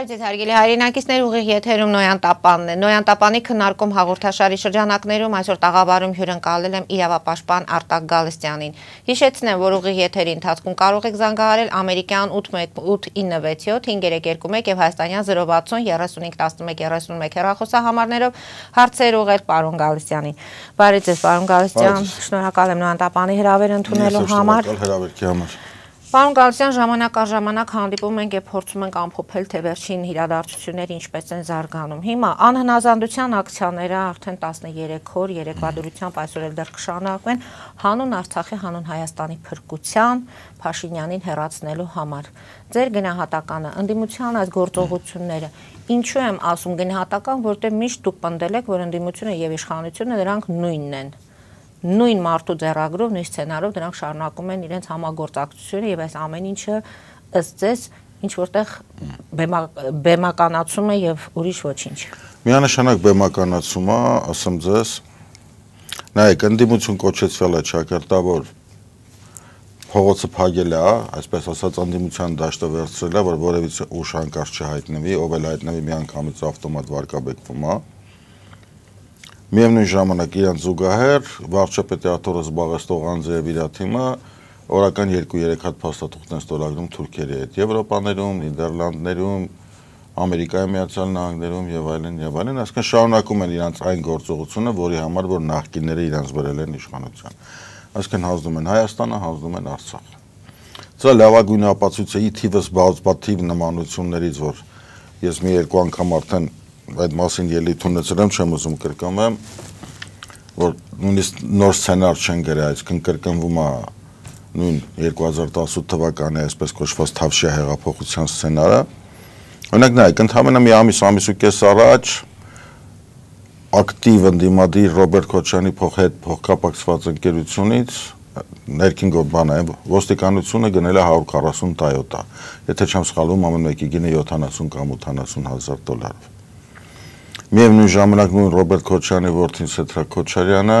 Բարև ձեզ հարգելի հայրենակիցներ, ուղիղ եթերում Նոյան Տապանն է։ Նոյան Տապանի քննարկում հաղորդաշարի շրջանակներում այսօր տաղավարում հյուրընկալել եմ իրավապաշտպան Արտակ Գալստյանին։ Հիշեցնեմ, որ ուղիղ եթերի ընթացքում կարող եք զանգահարել ամերիկյան 81897 5321 եւ հայաստանյան 060 3511 31 հեռախոսահամարներով հարցեր ուղղել պարոն Գալստյանին։ Բարև ձեզ, պարոն Գալստյան, շնորհակալ եմ Նոյան Տապանի հրավեր ընդունելու համար։ Հրավերքի համար։ Պարոն Գալստյան, ժամանակ առ ժամանակ հանդիպում ենք եւ փորձում ենք ամփոփել թե վերջին իրադարձությունները ինչպես են զարգանում։ Հիմա անհնազանդության ակցիաները արդեն 13 օր երեկվա դրությամբ այսօր էլ դեռ կշարունակվեն հանուն Արցախի, հանուն Հայաստանի փրկության Փաշինյանին հերացնելու համար։ Ձեր գնահատականը, ընդդիմության այս գործողությունները ինչու եմ ասում գնահատական, որտեղ միշտ դուք պնդել եք, որ ընդդիմությունը եւ իշխանությունը դրանք նույնն են նույն մարդու ձեռագրով, նույն սցենարով դրանք շարունակում են իրենց համագործակցությունը եւ այս ամեն ինչը ըստ ձեզ ինչ որտեղ բեմականացում է եւ ուրիշ ոչինչ։ Միանշանակ բեմականացում է, ասեմ ձեզ։ Նայեք, ընդդիմություն կոչեցվել է ճակերտավոր փողոցը փակել է, այսպես ասած անդիմության դաշտը վերցրել է, որ որևիցե ուշ հանկարծ չհայտնվի, ով էլ հայտնվի միանգամից ավտոմատ վարկաբեկվում է։ Միևնույն ժամանակ իրենց զուգահեռ վարչապետի աթորը զբաղեցնող անձը եւ իր թիմը օրական 2-3 հատ փաստաթուղթներ ստորագրում Թուրքիայի հետ, Եվրոպաներում, Նիդերլանդներում, Ամերիկայի Միացյալ Նահանգներում եւ այլն եւ այլն, այսինքն շարունակում են իրենց այն գործողությունը, որի համար որ նախկինները իրենց վրել են իշխանության։ Այսինքն հանձնում են Հայաստանը, հանձնում են Արցախը։ Սա լավագույն ապացույց է թիվս բազմաթիվ նմանություններից, որ ես մի երկու անգամ արդեն այդ մասին ելույթ ունեցել եմ, չեմ ուզում կրկնեմ, որ նույնիսկ նոր սցենար չեն գրել, այսինքն կրկնվում է նույն 2018 թվականի այսպես կոչված Թավշյա հեղափոխության սցենարը։ Օրինակ նայեք, ընդհանրապես մի ամիս, ամիս ու կես առաջ ակտիվ ընդդիմադիր Ռոբերտ Քոչյանի փոխհետ փոխկապակցված ընկերությունից ներքին գոբան է ոստիկանությունը գնել է 140 Toyota։ Եթե չեմ սխալվում, ամեն մեկի գինը 70 կամ 80 հազար դոլարով։ Միևնույն ժամանակ նույն Ռոբերտ Քոչյանի որդին Սեթրա Քոչարյանը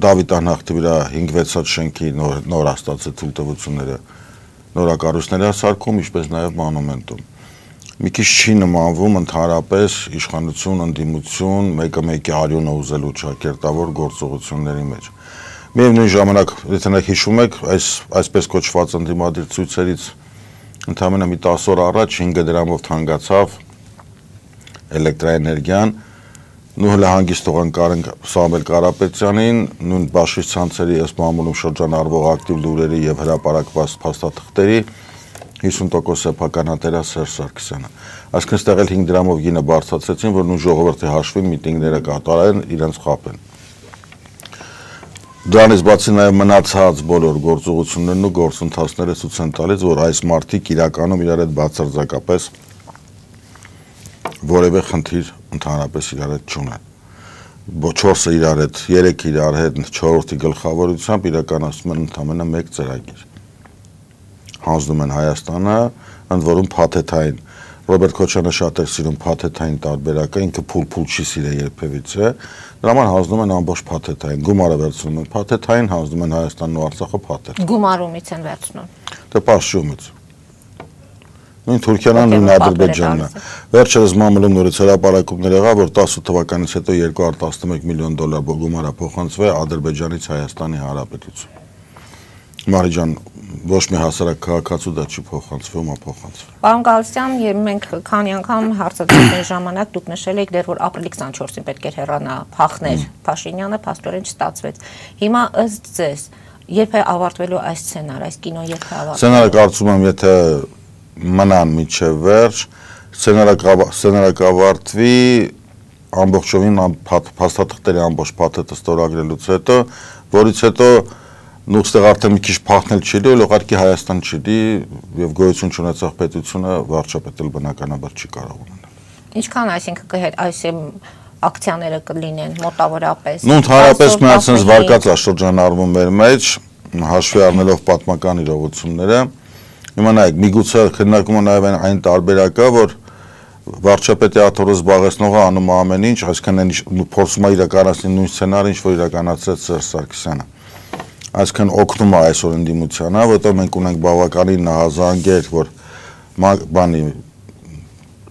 Դավիթ անհախտի վրա 5-6 հատ շենքի նոր նոր աստացը թույլտվությունները նորակառույցների սարքում, ինչպես նաև մանումենտում։ Մի քիչ չի նմանվում ընդհանրապես իշխանություն, ընդդիմություն, մեկը մեկի արյունը ուզելու ճակերտավոր գործողությունների մեջ։ Միևնույն ժամանակ, եթե նա հիշում եք, այս այսպես կոչված ընդդիմադիր ցույցերից ընդհանրապես մի 10 օր առաջ 5 դրամով թանկացավ էլեկտրաէներգիան նույն հանգիստողան Կարեն Սամվել Կարապետյանին նույն բաշխի ցանցերի ըստ մամուլում շրջանառվող ակտիվ լուրերի եւ հրապարակված փաստաթղթերի 50% սեփականատերա Սերժ Սարգսյանը։ Այսինքն ստեղ էլ 5 դրամով գինը բարձրացրեցին, որ նույն ժողովրդի հաշվին միտինգները կատարեն, իրենց խապեն։ Դրանից բացի նաև մնացած բոլոր գործողություններն ու գործընթացները ցույց են տալիս, որ այս մարտիկ իրականում իրար հետ բացարձակապես որևէ խնդիր ընդհանրապես իրար հետ չունեն։ 4-ը իրար հետ, 3 իրար հետ, 4-րդի գլխավորությամբ իրականացնում են ընդամենը մեկ ծրագիր։ Հանձնում են Հայաստանը, ընդ որում փաթեթային Ռոբերտ Քոչյանը շատ էր սիրում փաթեթային տարբերակը, ինքը փուլ-փուլ չի սիրել երբևիցե։ Դրա համար հանձնում են ամբողջ փաթեթային, գումարը վերցնում են փաթեթային, հանձնում են Հայաստանն ու Արցախը փաթեթ։ Գումարումից են վերցնում։ Դե պաշտումից նույն Թուրքիան, նույն Ադրբեջանն է։ Վերջերս մամուլում նորից հրապարակումներ եղավ, որ 10 թվականից հետո 211 միլիոն դոլար գումար է փոխանցվել Ադրբեջանից Հայաստանի Հանրապետություն։ Մարի ջան, ոչ մի հասարակ քաղաքացու դա չի փոխանցվում, ա փոխանցվել։ Պարոն Գալստյան, եւ մենք քանի անգամ հարցադրության ժամանակ դուք նշել եք դեռ որ ապրիլի 24-ին պետք էր հեռանա փախներ Փաշինյանը, փաստորեն չստացվեց։ Հիմա ըստ ձեզ երբ է ավարտվելու այս սցենարը, այս կինո երբ է ավարտվելու։ Սցենարը կարծում եմ, եթե մնան միջև վերջ, սցենարը կավարտվի ամբողջովին փաստաթղթերի ամբողջ փաթեթը ստորագրելուց հետո, որից հետո նուստեղ արդեն մի քիչ փախնել չի լի, ուղղակի Հայաստան չի լի եւ գոյություն չունեցող պետությունը վարչապետել բնականաբար չի կարող ունենալ։ Ինչքան այսինքն կհետ այս ակցիաները կլինեն մոտավորապես։ Նույն հարաբերս մի այսպես վարկած է շրջանառվում մեր մեջ, հաշվի առնելով պատմական իրողությունները, Հիմա նայեք, միգուցե քննարկումը նաև այն տարբերակա, որ վարչապետի աթորը զբաղեցնողը անում է ամեն ինչ, այսինքն այն փորձում է իրականացնել նույն սցենարը, ինչ որ իրականացրեց Սերժ Սարգսյանը։ Այսինքն օգնում է այսօր ընդդիմությանը, որտեղ մենք ունենք բավականին նահազանգեր, որ բանի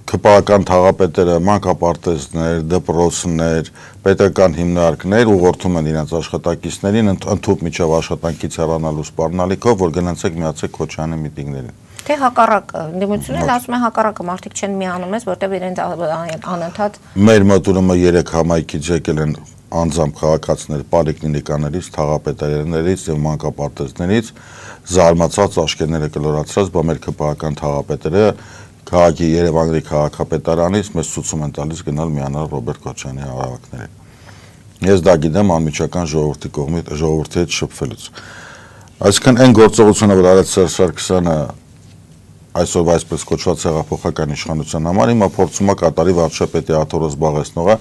քպական թաղապետերը, մանկապարտեզներ, դպրոցներ, պետական հիմնարկներ ուղղորդում են իրենց աշխատակիցներին ընդཐུպ միջև աշխատանքից հեռանալու սպառնալիքով, որ գնացեք միացեք Քոչյանի միտինգներին։ Թե հակառակ դիմությունն էլ ասում է հակառակը մարդիկ չեն միանում ես, որտեղ իրենց անընդհատ Մեր մտուրումը 3 համայնքից եկել են անձամբ քաղաքացիներ, պոլիկլինիկաներից, թաղապետարներից եւ մանկապարտեզներից զարմացած աշկերտները կլորացրած, բա մեր քպական թաղապետերը քաղաքի Երևանի քաղաքապետարանից մեզ ցույցում են տալիս գնալ միանալ Ռոբերտ Քոչյանի հավաքներին։ Ես դա գիտեմ անմիջական ժողովրդի կողմից ժողովրդի հետ շփվելուց։ Այսինքն այն գործողությունը, որ արեց Սերժ Սարգսյանը այսօրվա այսպես կոչված հեղափոխական իշխանության համար հիմա փորձում է կատարի վարչապետի աթորը զբաղեցնողը,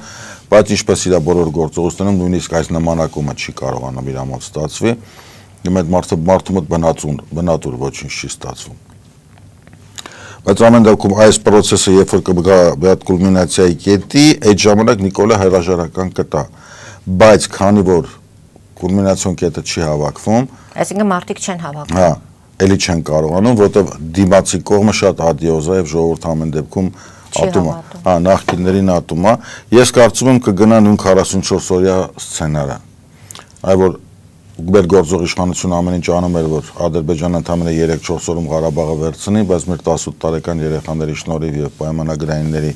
բայց ինչպես իր բոլոր գործողություններում նույնիսկ այս նմանակումը չի կարողանում իր մոտ ստացվի։ Հիմա այդ մարդը մարդու մոտ բնածուն, բնատուր ոչինչ չի ստացվում։ Բայց ամեն դեպքում այս process-ը երբ որ կգա այդ կուլմինացիայի կետի, այդ ժամանակ Նիկոլը հրաժարական կտա։ Բայց քանի որ կուլմինացիոն կետը չի հավաքվում, այսինքն մարդիկ չեն հավաքում։ Հա, էլի չեն կարողանում, որտեղ դիմացի կողմը շատ ադիոզ է եւ ժողովուրդ ամեն դեպքում ատում է։ Հա, նախկիններին ատում է։ Ես կարծում եմ կգնա նույն 44 օրյա սցենարը։ Այ որ մեր գործող իշխանությունը ամեն ինչ անում էր, որ Ադրբեջանը ընդամենը 3-4 օրում Ղարաբաղը վերցնի, բայց մեր 18 տարեկան երեխաների շնորհիվ եւ պայմանագրայինների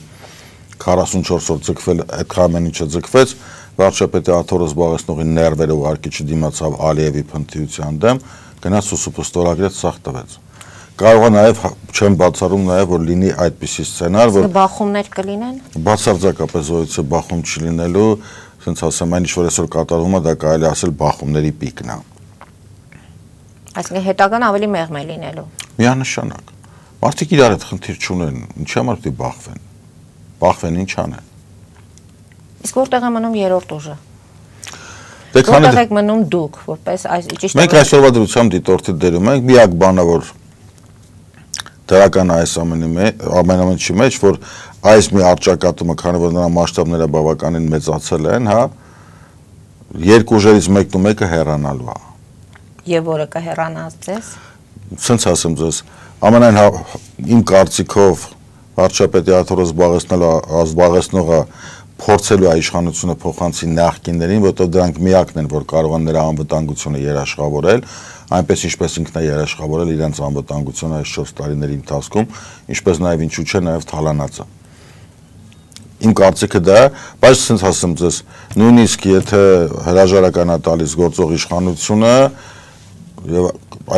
44 օր ձգվել, այդ ամեն ինչը ձգվեց, վարչապետի աթորը զբաղեցնողի ներվերը ուղարկի չդիմացավ Ալիևի փնթիության դեմ, գնաց սուսուպստորագրեց սախ տվեց։ Կարող է նաև չեմ բացառում նաև որ լինի այդպիսի սցենար, որ բախումներ կլինեն։ Բացարձակապես ոյցը բախում չլինելու, ասենց ասեմ, այն ինչ որ այսօր կատարվում է, դա կարելի ասել բախումների պիկն է։ Այսինքն հետագան ավելի մեղմ է լինելու։ Միանշանակ։ Մարդիկ իրար հետ խնդիր չունեն, ինչի համար պիտի բախվեն։ Բախվեն ինչ անեն։ Իսկ որտեղ է մնում երրորդ ուժը։ Դե քանի Որտեղ եք մնում դուք, որպես այս ճիշտ Մենք այսօրվա դրությամբ դիտորդի դերում ենք, միակ բանը որ դրական այս ամենի մեջ, ամենամեջի մեջ, որ այս մի արճակատումը, քանի որ նրա մասշտաբները բավականին մեծացել են, հա, երկու ուժերից մեկն ու մեկը հեռանալու է։ Եվ որը կհեռանաց ձեզ։ Սենց ասեմ ձեզ, ամենայն հա, իմ կարծիքով վարչապետի աթորը զբաղեցնելու զբաղեցնողը փորձելու է իշխանությունը փոխանցի նախկիններին, որտեղ դրանք միակն են, որ կարող են նրա անվտանգությունը երաշխավորել, այնպես ինչպես ինքն է երաշխավորել իրենց անվտանգությունը այս 4 տարիների ընթացքում, ինչպես նաև ինչու՞ չէ նաև թալանածը։ Իմ կարծիքը դա է, բայց ցենց ասեմ ձեզ, նույնիսկ եթե հրաժարականա տալիս գործող իշխանությունը եւ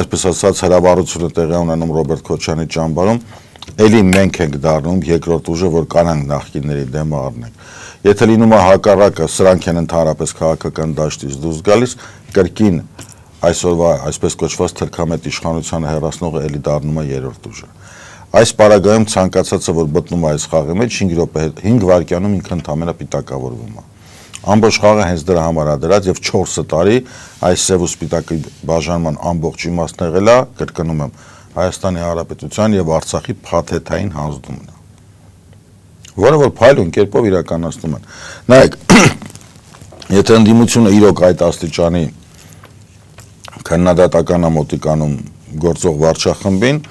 այսպես ասած հրավառությունը տեղի ունենում Ռոբերտ Քոչյանի ճամբարում, ելի մենք ենք դառնում երկրորդ ուժը, որ կանանք նախկինների դեմը առնենք։ Եթե լինում է հակառակը, սրանք են ընդհանրապես քաղաքական դաշտից դուրս գալիս, կրկին այսօրվա այսպես կոչված թրքամետ իշխանությանը հերասնողը ելի դառնում է երրորդ ուժը։ Այս պարագայում ցանկացածը որ մտնում է այս խաղի մեջ 5 րոպե 5 վայրկյանում ինքը ընդամենը պիտակավորվում է։ Ամբողջ խաղը հենց դրա համար է դրած եւ 4 տարի այս սև ու սպիտակի բաժանման ամբողջ իմաստն եղել է, կրկնում եմ, Հայաստանի Հանրապետության եւ Արցախի փաթեթային հանձնումն է որը որ փայլուն կերպով իրականացնում են։ Նայեք, եթե ընդդիմությունը իրոք այդ աստիճանի քննադատական ամոտիկանում գործող վարչախմբին,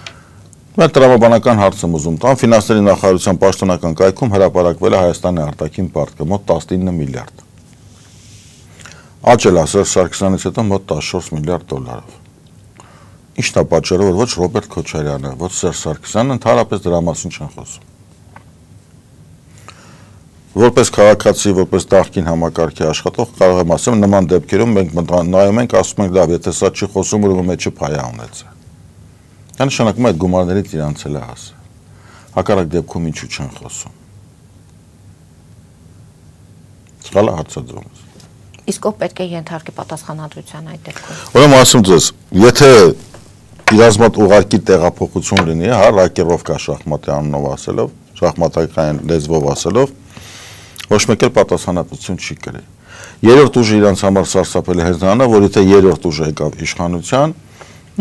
Մեր տրամաբանական հարցը ուզում տան ֆինանսների նախարարության պաշտոնական կայքում հրապարակվել է Հայաստանի արտաքին պարտքը մոտ 19 միլիարդ։ Աճել Սերժ Սարգսյանից հետո մոտ 14 միլիարդ դոլարով։ Ինչն է պատճառը, որ ոչ Ռոբերտ Քոչարյանը, ոչ Սերժ Սարգսյանը ընդհանրապես դրա մասին չեն խոսում որպես քաղաքացի, որպես դάχքին համակարգի աշխատող կարող եմ ասեմ նման դեպքերում մենք նայում ենք, ասում ենք, լավ, եթե սա չի խոսում, ուրեմն մեջը փայա ունեցել։ Դա նշանակում է այդ գումարներից իրանց էլ է հասը։ Հակառակ դեպքում ինչու չեն խոսում։ Սխալ է հարցադրում։ Իսկ ով պետք է ենթարկի պատասխանատվության այդ դեպքում։ Ուրեմն ասում ձեզ, եթե իրազմատ ուղարկի տեղափոխություն լինի, հա, ռակերովկա շախմատի անունով ասելով, շախմատական լեզվով ասելով, ոչ մեկ էլ պատասխանատվություն չի կրի։ Երրորդ ուժը իրանց համար սարսափել է հենց նրանը, որ եթե երրորդ ուժը եկավ իշխանության,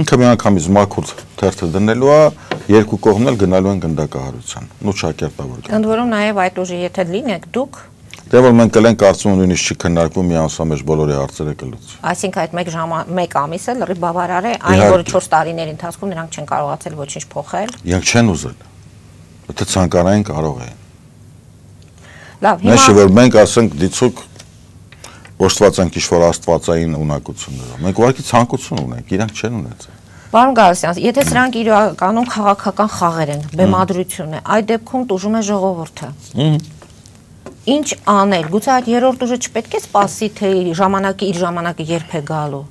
ինքը միանգամից մաքուր թերթը դնելու է, երկու կողմն էլ գնալու են գնդակահարության։ Նու չակերտավոր։ Ընդ որում նաև այդ ուժը եթե լինեք դուք Դե որ մենք կլենք կարծում նույնիսկ չքննարկվում մի ամսվա մեջ բոլորի հարցերը կլուծվի։ Այսինքն այդ 1 ժամ 1 ամիսը լրիվ բավարար է, այն որ 4 տարիների ընթացքում նրանք չեն կարողացել ոչինչ փոխել։ Իրենք չեն ուզել։ Եթե ցանկանային կարող էին։ Լավ, հիմա Մեջը որ մենք ասենք դիցուկ օժտված ենք ինչ-որ աստվածային ունակություններով։ Մենք ուղղակի ցանկություն ունենք, իրենք չեն ունեցել։ Պարոն Գալստյան, եթե սրանք իրականում քաղաքական խաղեր են, բեմադրություն է, այդ դեպքում դժում է ժողովուրդը։ Ինչ անել։ Գուցե այդ երրորդ ուժը չպետք է սпасի, թե ժամանակը իր ժամանակը երբ է գալու։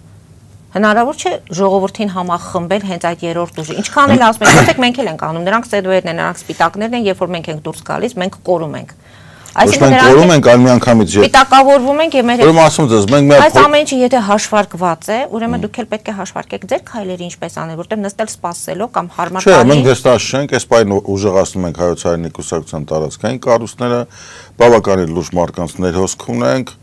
Հնարավոր չէ ժողովրդին համախմբել հենց այդ երրորդ ուժը։ Ինչքան էլ ասում եք, մենք էլ ենք անում, նրանք սեդուերն են, նրանք սպիտակներն են, երբ որ մենք ենք դուրս գալիս, մենք կորում ենք։ Ա Այսինքն նրանք կորում ենք այլ միանգամից եւ պիտակավորվում ենք եւ մեր Ուրեմն ասում ձեզ, մենք մեր Այս ամեն ինչը եթե հաշվարկված է, ուրեմն դուք էլ պետք է հաշվարկեք ձեր քայլերը ինչպես անել, որտեղ նստել սпасելով կամ հարմար Չէ, մենք հստաշենք, այս պայն ուժեղացնում ենք հայոցարանի կուսակցության տարածքային կառույցները, բավականին լուրջ մարկանց ներհոսքուն ենք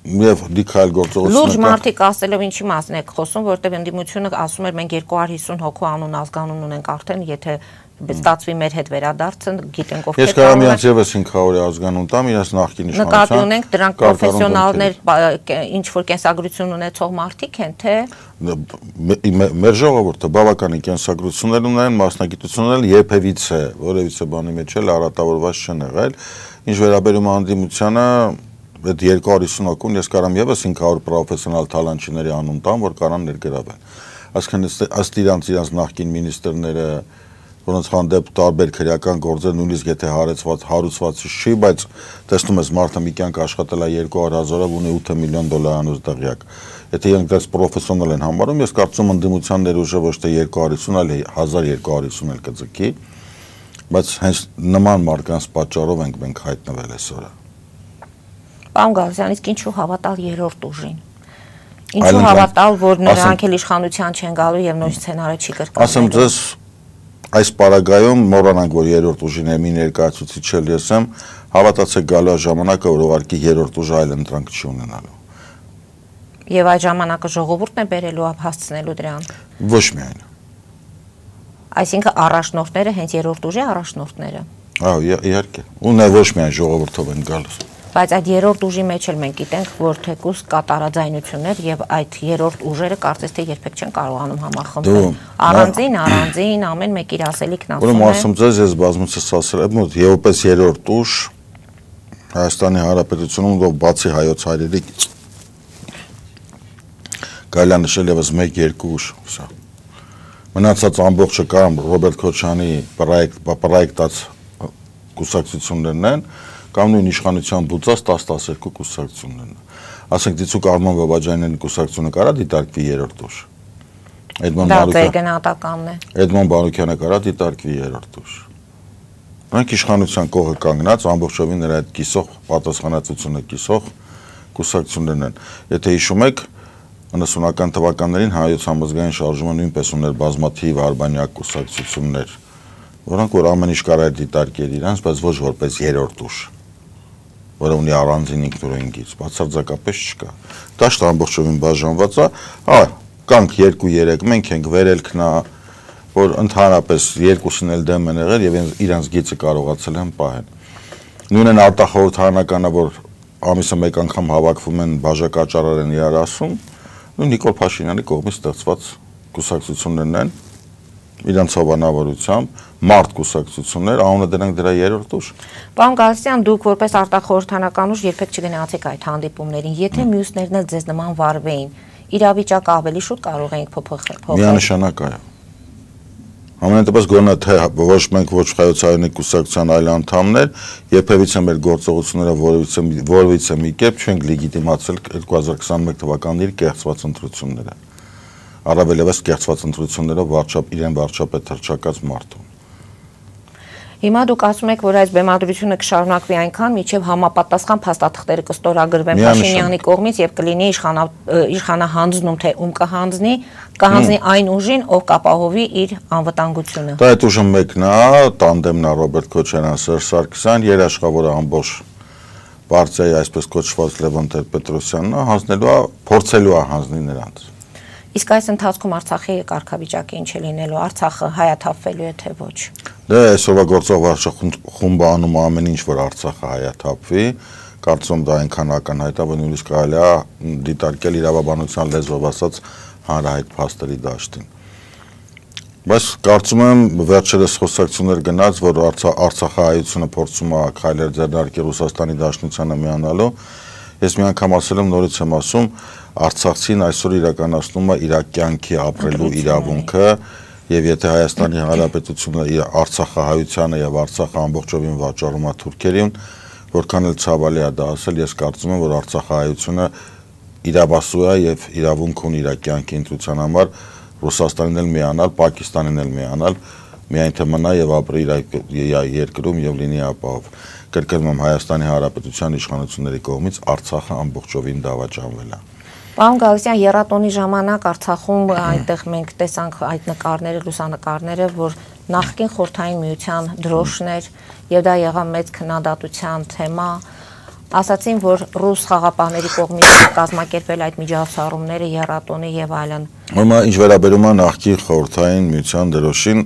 եւ դիքայլ գործողությունները լուրջ մարդիկ ասելով ինչի մասն եք խոսում որովհետեւ ընդդիմությունը ասում էր մենք 250 հոգու անուն ազգանուն ունենք արդեն եթե ստացվի մեր հետ վերադարձը, գիտենք ովքեր Ես կարող եմ եւս 500-ի ազգանուն տամ, իրաց նախկին իշխանության։ Նկատի ունենք դրանք պրոֆեսիոնալներ, ինչ որ կենսագրություն ունեցող մարդիկ են, թե մեր ժողովուրդը բավականին կենսագրություններ ունեն, մասնագիտություն ունեն, երբևիցե, որևիցե բանի մեջ էլ առատավորված չեն եղել։ Ինչ վերաբերում անդիմությանը, այդ 250 հոգուն ես կարամ եւս 500 պրոֆեսիոնալ թալանչիների անուն տամ, որ կարան ներգրավել։ Այսինքն ըստ իրանց իրանց նախկին մինիստրները որոնց հանդեպ տարբեր քրեական գործեր նույնիսկ եթե հարեցված հարուցված չի, բայց տեսնում ես մարդը մի կյանք աշխատել է 200.000-ով ունի 8 միլիոն դոլարանոց դղյակ։ Եթե իրենք դες պրոֆեսիոնալ են համարում, ես կարծում եմ ընդդիմության ներուժը ոչ թե 250, այլ 1250 էլ կձգի, բայց հենց նման մարդկանց պատճառով ենք մենք հայտնվել այսօր։ Պարոն Գալստյան, իսկ ինչու հավատալ երրորդ ուժին։ Ինչու հավատալ, որ նրանք էլ իշխանության չեն գալու եւ նույն սցենարը չի կրկնվելու։ Ասեմ ձեզ, այս պարագայում մոռանանք, որ երրորդ ուժին մի ներկայացուցիչ էլ ես եմ, հավատացեք գալու ժամանակը, որ ուղարկի երրորդ ուժը այլ ընտրանք չի ունենալու։ Եվ այդ ժամանակը ժողովուրդն է բերելու ափ հասցնելու դրան։ Ոչ միայն։ Այսինքն առաջնորդները հենց երրորդ ուժի առաջնորդները։ Ահա, իհարկե։ Ու նա ոչ միայն ժողովրդով են գալիս բայց այդ երրորդ ուժի մեջ էլ մենք գիտենք, որ թեկուս կատարաձայնություններ եւ այդ երրորդ ուժերը կարծես թե երբեք չեն կարողանում համախմբվել։ Առանձին, առանձին ամեն մեկ իր ասելիքն ասում է։ Ուրեմն ասում ձեզ ես բազմիցս ասել եմ, որ եւպես երրորդ ուժ Հայաստանի Հանրապետությունում ով բացի հայոց հայրերից կարելի է նշել եւս 1-2 ուժ, սա։ Մնացած ամբողջը կամ Ռոբերտ Քոչյանի պրոյեկտ, պրոյեկտած կուսակցություններն են, կամ նույն իշխանության բուծած 10-12 կուսակցություններն։ Ասենք դիցուկ Արման Բաբաջանյանի կուսակցությունը կարա դիտարկվի երրորդ ուժ։ Էդմոն Բարոկյանը գնահատականն է։ Էդմոն Բարոկյանը կարա դիտարկվի երրորդ ուժ։ Մենք իշխանության կողը կանգնած ամբողջովին նրա այդ կիսող պատասխանատվությունը կիսող կուսակցություններն են։ Եթե հիշում եք 90-ական թվականներին հայոց համազգային շարժումը նույնպես ուներ բազմաթիվ արբանյակ կուսակցություններ, որոնք որ ամեն ինչ կարա դիտարկել իրանց, բայց ոչ որպես երրորդ ուժ որը ունի առանձին ինքնուրույնից, բացարձակապես չկա։ Դաշտը ամբողջովին բաժանված է, հա, կանք 2-3 մենք ենք վերելքնա, որ ընդհանրապես երկուսն էլ դեմ են եղել եւ իրանց գիծը կարողացել են պահել։ Նույնն արտախորհրդանականը, որ ամիսը մեկ անգամ հավաքվում են բաժակաճարար են իրար ասում, նույն Նիկոլ Փաշինյանի կողմից ստեղծված կուսակցություններն են իրանց հովանավորությամբ մարդ կուսակցություններ, անունը դրանք դրա երրորդ ուժ։ Պարոն Գալստյան, դուք որպես արտախորհրդանական ուժ երբեք չգնացեք այդ հանդիպումներին, եթե մյուսներն էլ ձեզ նման վարվեին, իրավիճակը ավելի շուտ կարող էինք փոփոխել։ Միանշանակ այո։ Ամեն դեպս գոնե թե ոչ մենք ոչ հայոցայինի կուսակցության այլ անդամներ, երբևիցե մեր գործողությունները որևիցե որևիցե մի կերպ չենք լեգիտիմացել 2021 թվականի կեղծված ընտրությունները առավել եւս կեղծված ընտրություններով վարչապ իրեն վարչապետ հրճակած մարդու Հիմա դուք ասում եք, որ այս բեմադրությունը կշարունակվի այնքան, միջև համապատասխան փաստաթղթերը կստորագրվեն Փաշինյանի կողմից եւ կլինի իշխանա իշխանահանձնում, թե ում կհանձնի, կհանձնի այն ուժին, ով կապահովի իր անվտանգությունը։ Դա այդ ուժը մեկն է, տանդեմն է Ռոբերտ Քոչարյան, Սերժ Սարգսյան, երաշխավորը ամբողջ պարտիայի այսպես կոչված Լևոն Տեր-Պետրոսյանն է, հանձնելու է, փորձելու է հանձնի նրանց։ Իսկ այս ընթացքում Արցախի կարգավիճակը ինչ է լինելու, Արցախը հայաթափվելու է թե ոչ։ Դե այսօրվա գործող վարչախումբը անում ամեն ինչ, որ Արցախը հայաթափվի, կարծում դա այնքան ակնհայտ է, որ նույնիսկ կարելի է դիտարկել իրավաբանության լեզվով ասած հանրահայտ փաստերի դաշտին։ Բայց կարծում եմ վերջերս խոսակցություններ գնաց, որ Արցախահայությունը փորձում է քայլեր ձեռնարկել Ռուսաստանի Դաշնությանը միանալու։ Ես մի անգամ ասել եմ, նորից եմ ասում, Արցախցին այսօր իրականացնում է իր կյանքի ապրելու իրավունքը եւ եթե Հայաստանի Հանրապետությունը Արցախահայությանը եւ Արցախը ամբողջովին վաճառում է թուրքերին, որքան էլ ցավալի է դա ասել, ես կարծում եմ, որ Արցախահայությունը իրավասու է եւ իրավունք ունի իր կյանքի ընտրության համար Ռուսաստանին էլ միանալ, Պակիստանին էլ միանալ, միայն թե մնա եւ ապրի իր երկրում եւ լինի ապահով։ Կրկնում Հայաստանի Հանրապետության իշխանությունների կողմից Արցախը ամբողջովին դավաճանվել է։ Պարոն Գալստյան, երատոնի ժամանակ Արցախում այնտեղ մենք տեսանք այդ նկարները, լուսանկարները, որ նախկին խորթային միության դրոշներ եւ դա եղավ մեծ քննադատության թեմա ասացին, որ ռուս խաղապահների կողմից կազմակերպել այդ միջոցառումները երատոնի եւ այլն։ Ուրեմն ինչ վերաբերում է նախկին խորհրդային միության դրոշին,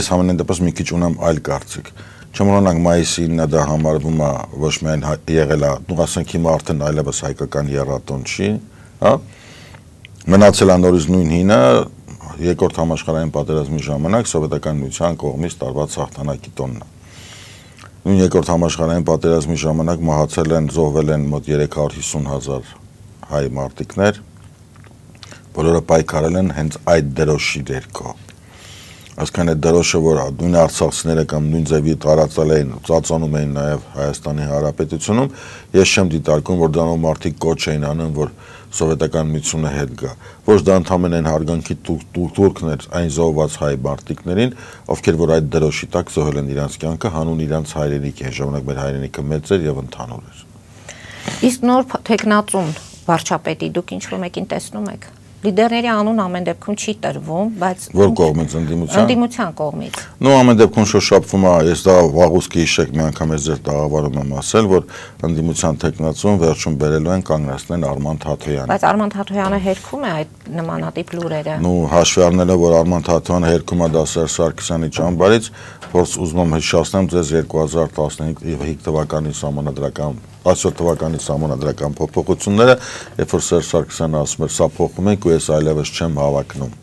ես համենայն դեպս մի քիչ ունեմ այլ կարծիք։ Չմոռանանք մայիսի 9-ը դա համարվում է ոչ միայն հա- եղել է, դու ասենք հիմա արդեն այլևս հայկական երատոն չի, հա։ Մնացել է նորից նույն հինը երկրորդ համաշխարհային պատերազմի ժամանակ սովետական միության կողմից տարված հաղթանակի տոնն է նույն երկրորդ համաշխարհային պատերազմի ժամանակ մահացել են, զոհվել են մոտ 350.000 հայ մարտիկներ, բոլորը պայքարել են հենց այդ դրոշի դերքով։ Այսքան այդ դրոշը, որ նույն արցախցիները կամ նույն ձևի տարածել էին, ծածանում էին նաև Հայաստանի Հանրապետությունում, ես չեմ դիտարկում, որ դրանով մարդիկ կոչ էին անում, որ սովետական միությունը հետ գա։ Ոչ դա ընդհանրեն հարգանքի թուրքներ այն զոհված հայ մարտիկներին, ովքեր որ այդ դրոշի տակ զոհել են իրանց կյանքը, հանուն իրանց հայրենիքի, ժամանակ մեր հայրենիքը մեծ էր եւ ընդհանուր էր։ Իսկ նոր տեխնացուն վարչապետի դուք ինչ-որ մեկին տեսնում եք լիդերների անուն ամեն դեպքում չի տրվում, բայց որ կողմից ընդդիմության? ընդդիմության կողմից։ Նո ամեն դեպքում շոշափվում է, ես դա վաղուց կհիշեք, մի անգամ ես ձեր տաղավարում եմ ասել, որ ընդդիմության տեխնացուն վերջում բերելու են կանգնացնեն Արման Թաթոյանը։ Բայց Արման Թաթոյանը հերքում է այդ նմանատիպ լուրերը։ Նու հաշվի առնելով, որ Արման Թաթոյանը հերքում է դա Սերժ Սարգսյանի ճամբարից, փորձ ուզում եմ հիշեցնեմ ձեզ 2015 թվականի համանդրական 17 թվականի համանդրական փոփոխությունները, երբ որ Սերժ Սարգսյանը ասում էր, սա փոխում ենք ու ես այլևս չեմ հավակնում։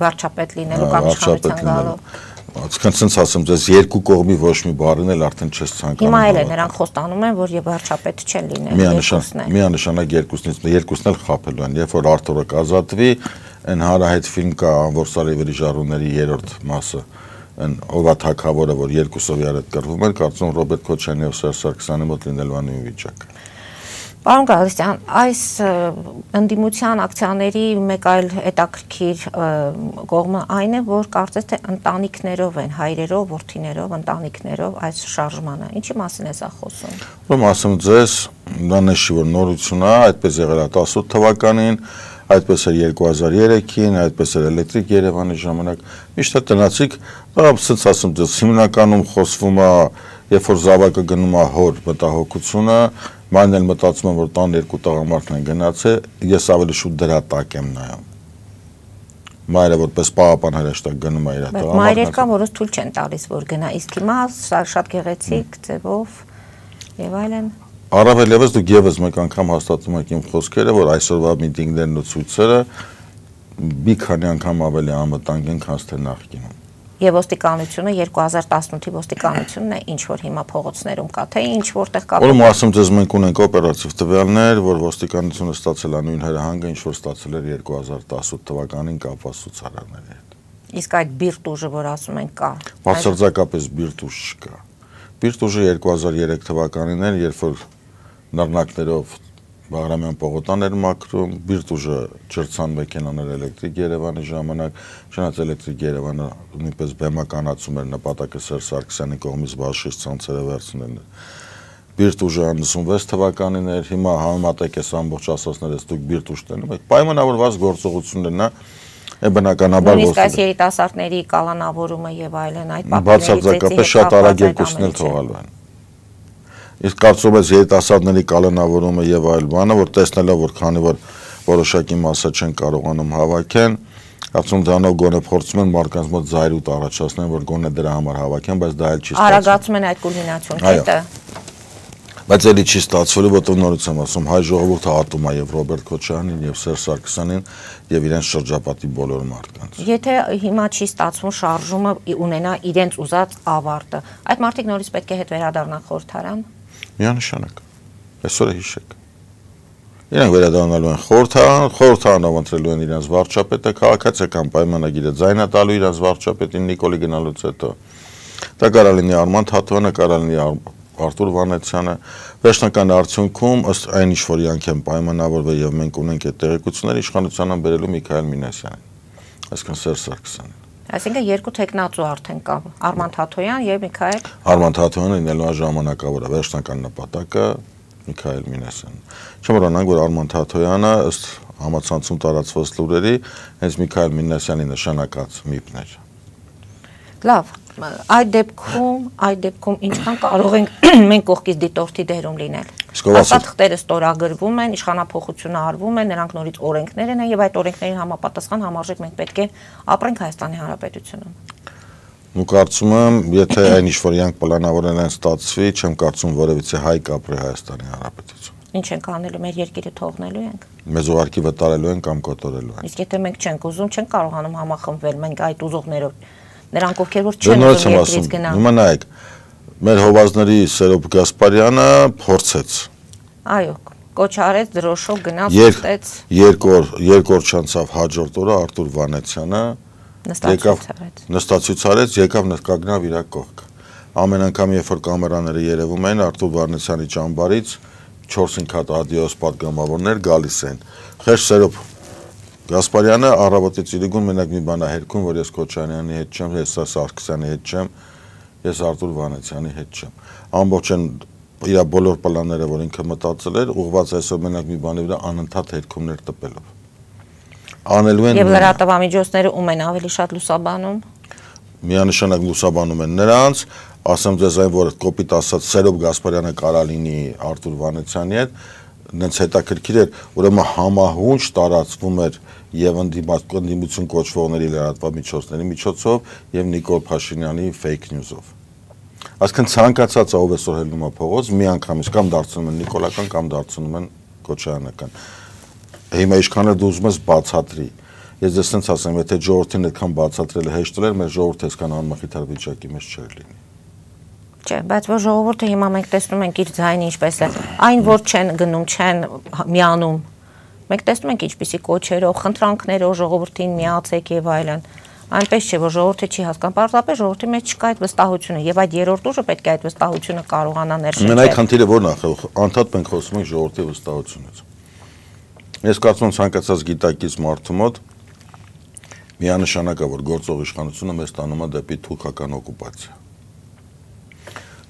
Վարչապետ լինելու կամ իշխանության գալով։ Այսինքն ցենց ասեմ, ձեզ երկու կողմի ոչ մի բառն էլ արդեն չես ցանկանում։ Հիմա էլ է նրանք խոստանում են, որ եւ վարչապետ չեն լինելու երկուսն է։ Միանշանակ երկուսնից երկուսն էլ խափելու են։ Երբ որ Արտուրը կազատվի, այն հարահայտ ֆիլմ կա Անվոր Սարիվերի ժառուների երրորդ մասը, այն ովա թակավորը, որ երկուսով իրար հետ կռվում էր, կարծում Ռոբերտ Քոչյանի եւ Սերժ Սարգսյանի մոտ լինելու է նույն վիճակը։ Պարոն Գալստյան, այս ընդդիմության ակցիաների մեկ այլ հետաքրքիր կողմը այն է, որ կարծես թե ընտանիքներով են, հայրերով, որդիներով, ընտանիքներով այս շարժմանը։ Ինչի մասին է սա խոսում։ Ուրեմն ասում ձեզ, դա նշի որ նորություն է, այդպես եղել է 18 թվականին, այդպես էր 2003-ին, այդպես էր էլեկտրիկ Երևանի ժամանակ։ Միշտ է տնացիկ, ասած ասում ձեզ, հիմնականում խոսվում է, երբ որ զավակը գնում է հոր մտահոգությունը, Մայրն էլ մտածում եմ, որ տան երկու տղամարդն են գնացել, ես ավելի շուտ դրա տակ եմ նայում։ Մայրը որպես պահապան հրեշտակ գնում է իր տղամարդը։ Մայրեր կան, որոնց թույլ չեն տալիս, որ գնա, իսկ հիմա շատ գեղեցիկ ձևով եւ այլն։ Առավել եւս դուք եւս մեկ անգամ հաստատում եք իմ խոսքերը, որ այսօրվա միտինգներն ու ցույցերը մի քանի անգամ ավելի անվտանգ են, քան թե նախկինում եւ ոստիկանությունը 2018-ի ոստիկանությունն է ինչ որ հիմա փողոցներում կա թե ինչ որտեղ կա Ուրեմն ասում ձեզ մենք ունենք օպերատիվ տվյալներ որ ոստիկանությունը ստացել է նույն հրահանգը ինչ որ ստացել էր 2018 թվականին կապված ցուցարարների հետ իսկ այդ բիրտուժը որ ասում են կա բացարձակապես բիրտուժ չկա բիրտուժը 2003 թվականին էր երբ որ նռնակներով Բաղրամյան պողոտան էր մաքրում, Բիրտուժը ջրցան մեքենաներ էլեկտրիկ Երևանի ժամանակ, շնաց էլեկտրիկ Երևանը նույնպես բեմականացում էր նպատակը Սերժ Սարգսյանի կողմից բաշխից ցանցերը վերցնելն էր։ Բիրտուժը 96 թվականին էր, հիմա համատեք էս ամբողջ ասածներս դուք Բիրտուժ տենում եք։ Պայմանավորված գործողություններն է է բնականաբար որ Իսկ այս երիտասարդների կալանավորումը եւ այլն այդ պատմություններից բացարձակապես շատ արագ երկուսն էլ թողալվան։ Իսկ կարծում ես երիտասարդների կալանավորումը եւ այլ բանը, որ տեսնելով որ քանի որ որոշակի մասը չեն կարողանում հավաքեն, Կարծում դրանով գոնե փորձում են մարդկանց մոտ զայրույթ առաջացնել, որ գոնե դրա համար հավաքեն, բայց դա էլ չի ստացվում։ Արագացում են այդ կուլմինացիոն կետը։ Բայց էլի չի ստացվելու, որտեղ նորից եմ ասում, հայ ժողովուրդը ատում է եւ Ռոբերտ Քոչարյանին եւ Սերժ Սարգսյանին եւ իրենց շրջապատի բոլոր մարդկանց։ Եթե հիմա չի ստացվում շարժումը ունենա իրենց ուզած ավարտը, այդ մարդիկ նորից պետք է հետ վերադառնան խորհրդարան։ Միանշանակ։ Այսօր է հիշեք։ Իրանք վերադառնալու են խորհրդարան, խորհրդարանով ընտրելու են իրենց վարչապետը, քաղաքացիական պայմանագիրը ձայնա տալու իրենց վարչապետին Նիկոլի գնալուց հետո։ Դա կարող լինի Արման Թաթոյանը, կարող լինի Արտուր Վանեցյանը վերջնական արդյունքում ըստ այն ինչ որ իրանք են պայմանավորվել եւ մենք ունենք այդ տեղեկությունները իշխանությանը բերելու Միքայել Մինասյանին այսինքն Սերժ Սարգսյանին Այսինքն երկու տեխնացու արդեն կա. Արման Թաթոյան եւ Միքայել Արման Թաթոյանը լինելու է ժամանակավորը վերջնական նպատակը Միքայել Մինասյան։ Չմոռանանք որ Արման Թաթոյանը ըստ համացանցում տարածված լուրերի հենց Միքայել Մինասյանի նշանակած միպներ։ Լավ, այդ դեպքում, այդ դեպքում ինչքան կարող ենք մենք կողքից դիտորդի դերում լինել։ Ասաթղթերը ստորագրվում են, իշխանապողությունը արվում է, նրանք նորից օրենքներ են եւ այդ օրենքներին համապատասխան համարժեք մենք պետք է ապրենք Հայաստանի Հանրապետությունում։ Ու կարծում եմ, եթե այն ինչ որ իրանք պլանավորել են ստացվի, չեմ կարծում որևիցե հայ կապրի Հայաստանի Հանրապետություն։ Ինչ ենք անելու, մեր երկիրը թողնելու ենք։ Մեզ ուղարկի վտարելու են կամ կոտորելու են։ Իսկ եթե մենք չենք ուզում, չենք կարողանում համախմբվել, մենք այդ ուզողներով նրանք ովքեր որ չեն ուզում երկրից գնալ։ Հիմա նայեք, մեր հովազների Սերոբ Գասպարյանը փորձեց։ Այո, կոչ արեց դրոշով գնաց ուտեց։ Երկոր երկոր չանցավ հաջորդ օրը Արտուր Վանեցյանը նստացույց արեց։ Նստացույց արեց, եկավ նկագնավ իր կողք։ Ամեն անգամ երբ որ կամերաները երևում են Արտուր Վանեցյանի ճամբարից 4-5 հատ ադիոս պատգամավորներ գալիս են։ Խեր Սերոբ Գասպարյանը առավոտից իրիկուն մենակ մի բան է հերքում, որ ես Քոչանյանի հետ չեմ, ես Սարգսյանի հետ չեմ, ես Արտուր Վանեցյանի հետ չեմ։ Ամբողջ են իր բոլոր պլանները, որ ինքը մտածել էր, ուղղված այսօր մենակ մի բանի վրա անընդհատ հերքումներ տպելով։ Անելու են Եվ լրատվամիջոցները ում են ավելի շատ լուսաբանում։ Միանշանակ լուսաբանում են նրանց, ասեմ ձեզ այն, որ կոպիտ ասած Սերոբ Գասպարյանը կարա լինի Արտուր Վանեցյանի հետ, նենց հետաքրքիր էր, ուրեմն համահունչ տարածվում էր եւ ընդդիմություն կոչվողների լրատվամիջոցների միջոցով եւ Նիկոլ Փաշինյանի fake news-ով։ Այսինքն ցանկացած ով էսօր հելնում է փողոց, մի անգամից կամ դարձնում են նիկոլական կամ դարձնում են կոչայանական։ Հիմա ինչքան է դու ուզում ես բացատրի։ Ես դες sense ասեմ, եթե ժողովրդին այդքան բացատրելը հեշտ էր, մեր ժողովուրդը այսքան անմխիթար վիճակի մեջ չէր լինի։ Չէ, բայց որ ժողովուրդը հիմա մենք տեսնում ենք իր ձայնը ինչպես է, այն որ չեն գնում, չեն միանում Մենք տեսնում ենք ինչպիսի կոչերով, խնդրանքներով ժողովրդին միացեք եւ այլն։ Այնպես չէ, որ ժողովուրդը չի հասկանում, պարզապես ժողովրդի մեջ չկա այդ վստահությունը եւ այդ երրորդ ուժը պետք է այդ վստահությունը կարողանա ներշնչել։ Մեն այդ խնդիրը ո՞րն է, անդադ մենք խոսում ենք ժողովրդի վստահությունից։ Ես կարծում եմ ցանկացած գիտակից մարդու մոտ միանշանակ է, որ գործող իշխանությունը մեզ տանում է դեպի թուրքական օկուպացիա։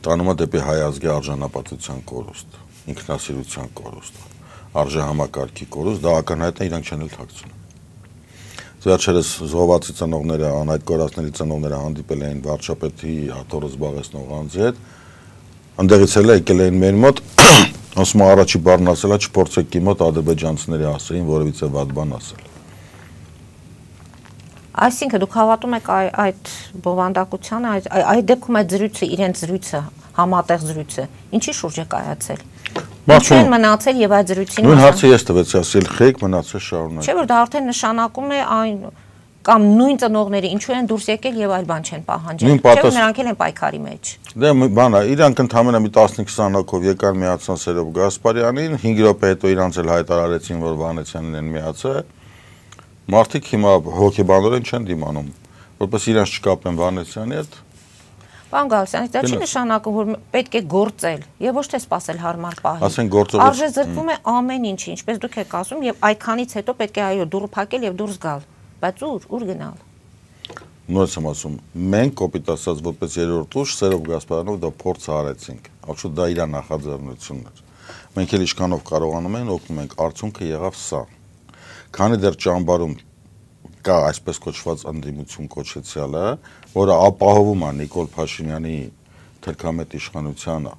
Տանում է դեպի հայ ազգի արժանապատվության կորուստ, ինքնասիրության կորուստ արժե համակարգի կորուստ, դա ակնհայտ է իրանք չեն էլ թաքցնում։ Վերջերս զոհվածի ծնողները, անհայտ կորածների ծնողները հանդիպել էին վարչապետի աթորը զբաղեցնող անձի հետ։ Անդեղից էլ եկել էին մեր մոտ, ասում առաջի բառն ասելա չփորձեք ի մոտ ադրբեջանցիների ասեին որևիցե վատ բան ասել։ Այսինքն դուք հավատում եք այդ բովանդակությանը, այդ այդ դեպքում այդ զրույցը, իրենց զրույցը, համատեղ զրույցը, ինչի շուրջ է կայացել։ Ինչու են մնացել եւ այդ զրույցին Նույն հարցը ես տվեցի, ասել խեք մնացել շարունակ։ Չէ՞ որ դա արդեն նշանակում է այն կամ նույն ծնողները ինչու են դուրս եկել եւ այլ բան չեն պահանջել։ Չէ՞ նրանք էլ են պայքարի մեջ։ Դե բան է, իրանք ընդամենը մի 15-20 հոգով եկան միացան Սերով Գասպարյանին, 5 րոպե հետո իրանց էլ հայտարարեցին, որ Վանեցյանին են միացել։ Մարդիկ հիմա հոգեբանորեն չեն դիմանում, որպես իրանց չկապեն Վանեցյանի հետ, Պարոն Գալստյան, դա չի նշանակում, որ պետք է գործել եւ ոչ թե սпасել հարմար պահին։ Ասեն գործողություն։ Արժե զրկվում է ամեն ինչ, ինչպես դուք եք ասում, եւ այքանից հետո պետք է այո դուրս փակել եւ դուրս գալ։ Բայց ուր, ուր գնալ։ Նույնս եմ ասում, մենք կոպիտ ասած որպես երրորդ ուժ Սերով Գասպարյանով դա փորձը արեցինք։ Աշու դա իր նախաձեռնությունն էր։ Մենք էլ իշքանով կարողանում ենք օգնում ենք, արդյունքը եղավ սա։ Քանի դեռ ճամբարում կա այսպես կոչված ընդդիմություն կոչեցյալը, որը ապահովում է Նիկոլ Փաշինյանի թրքամետ իշխանությանը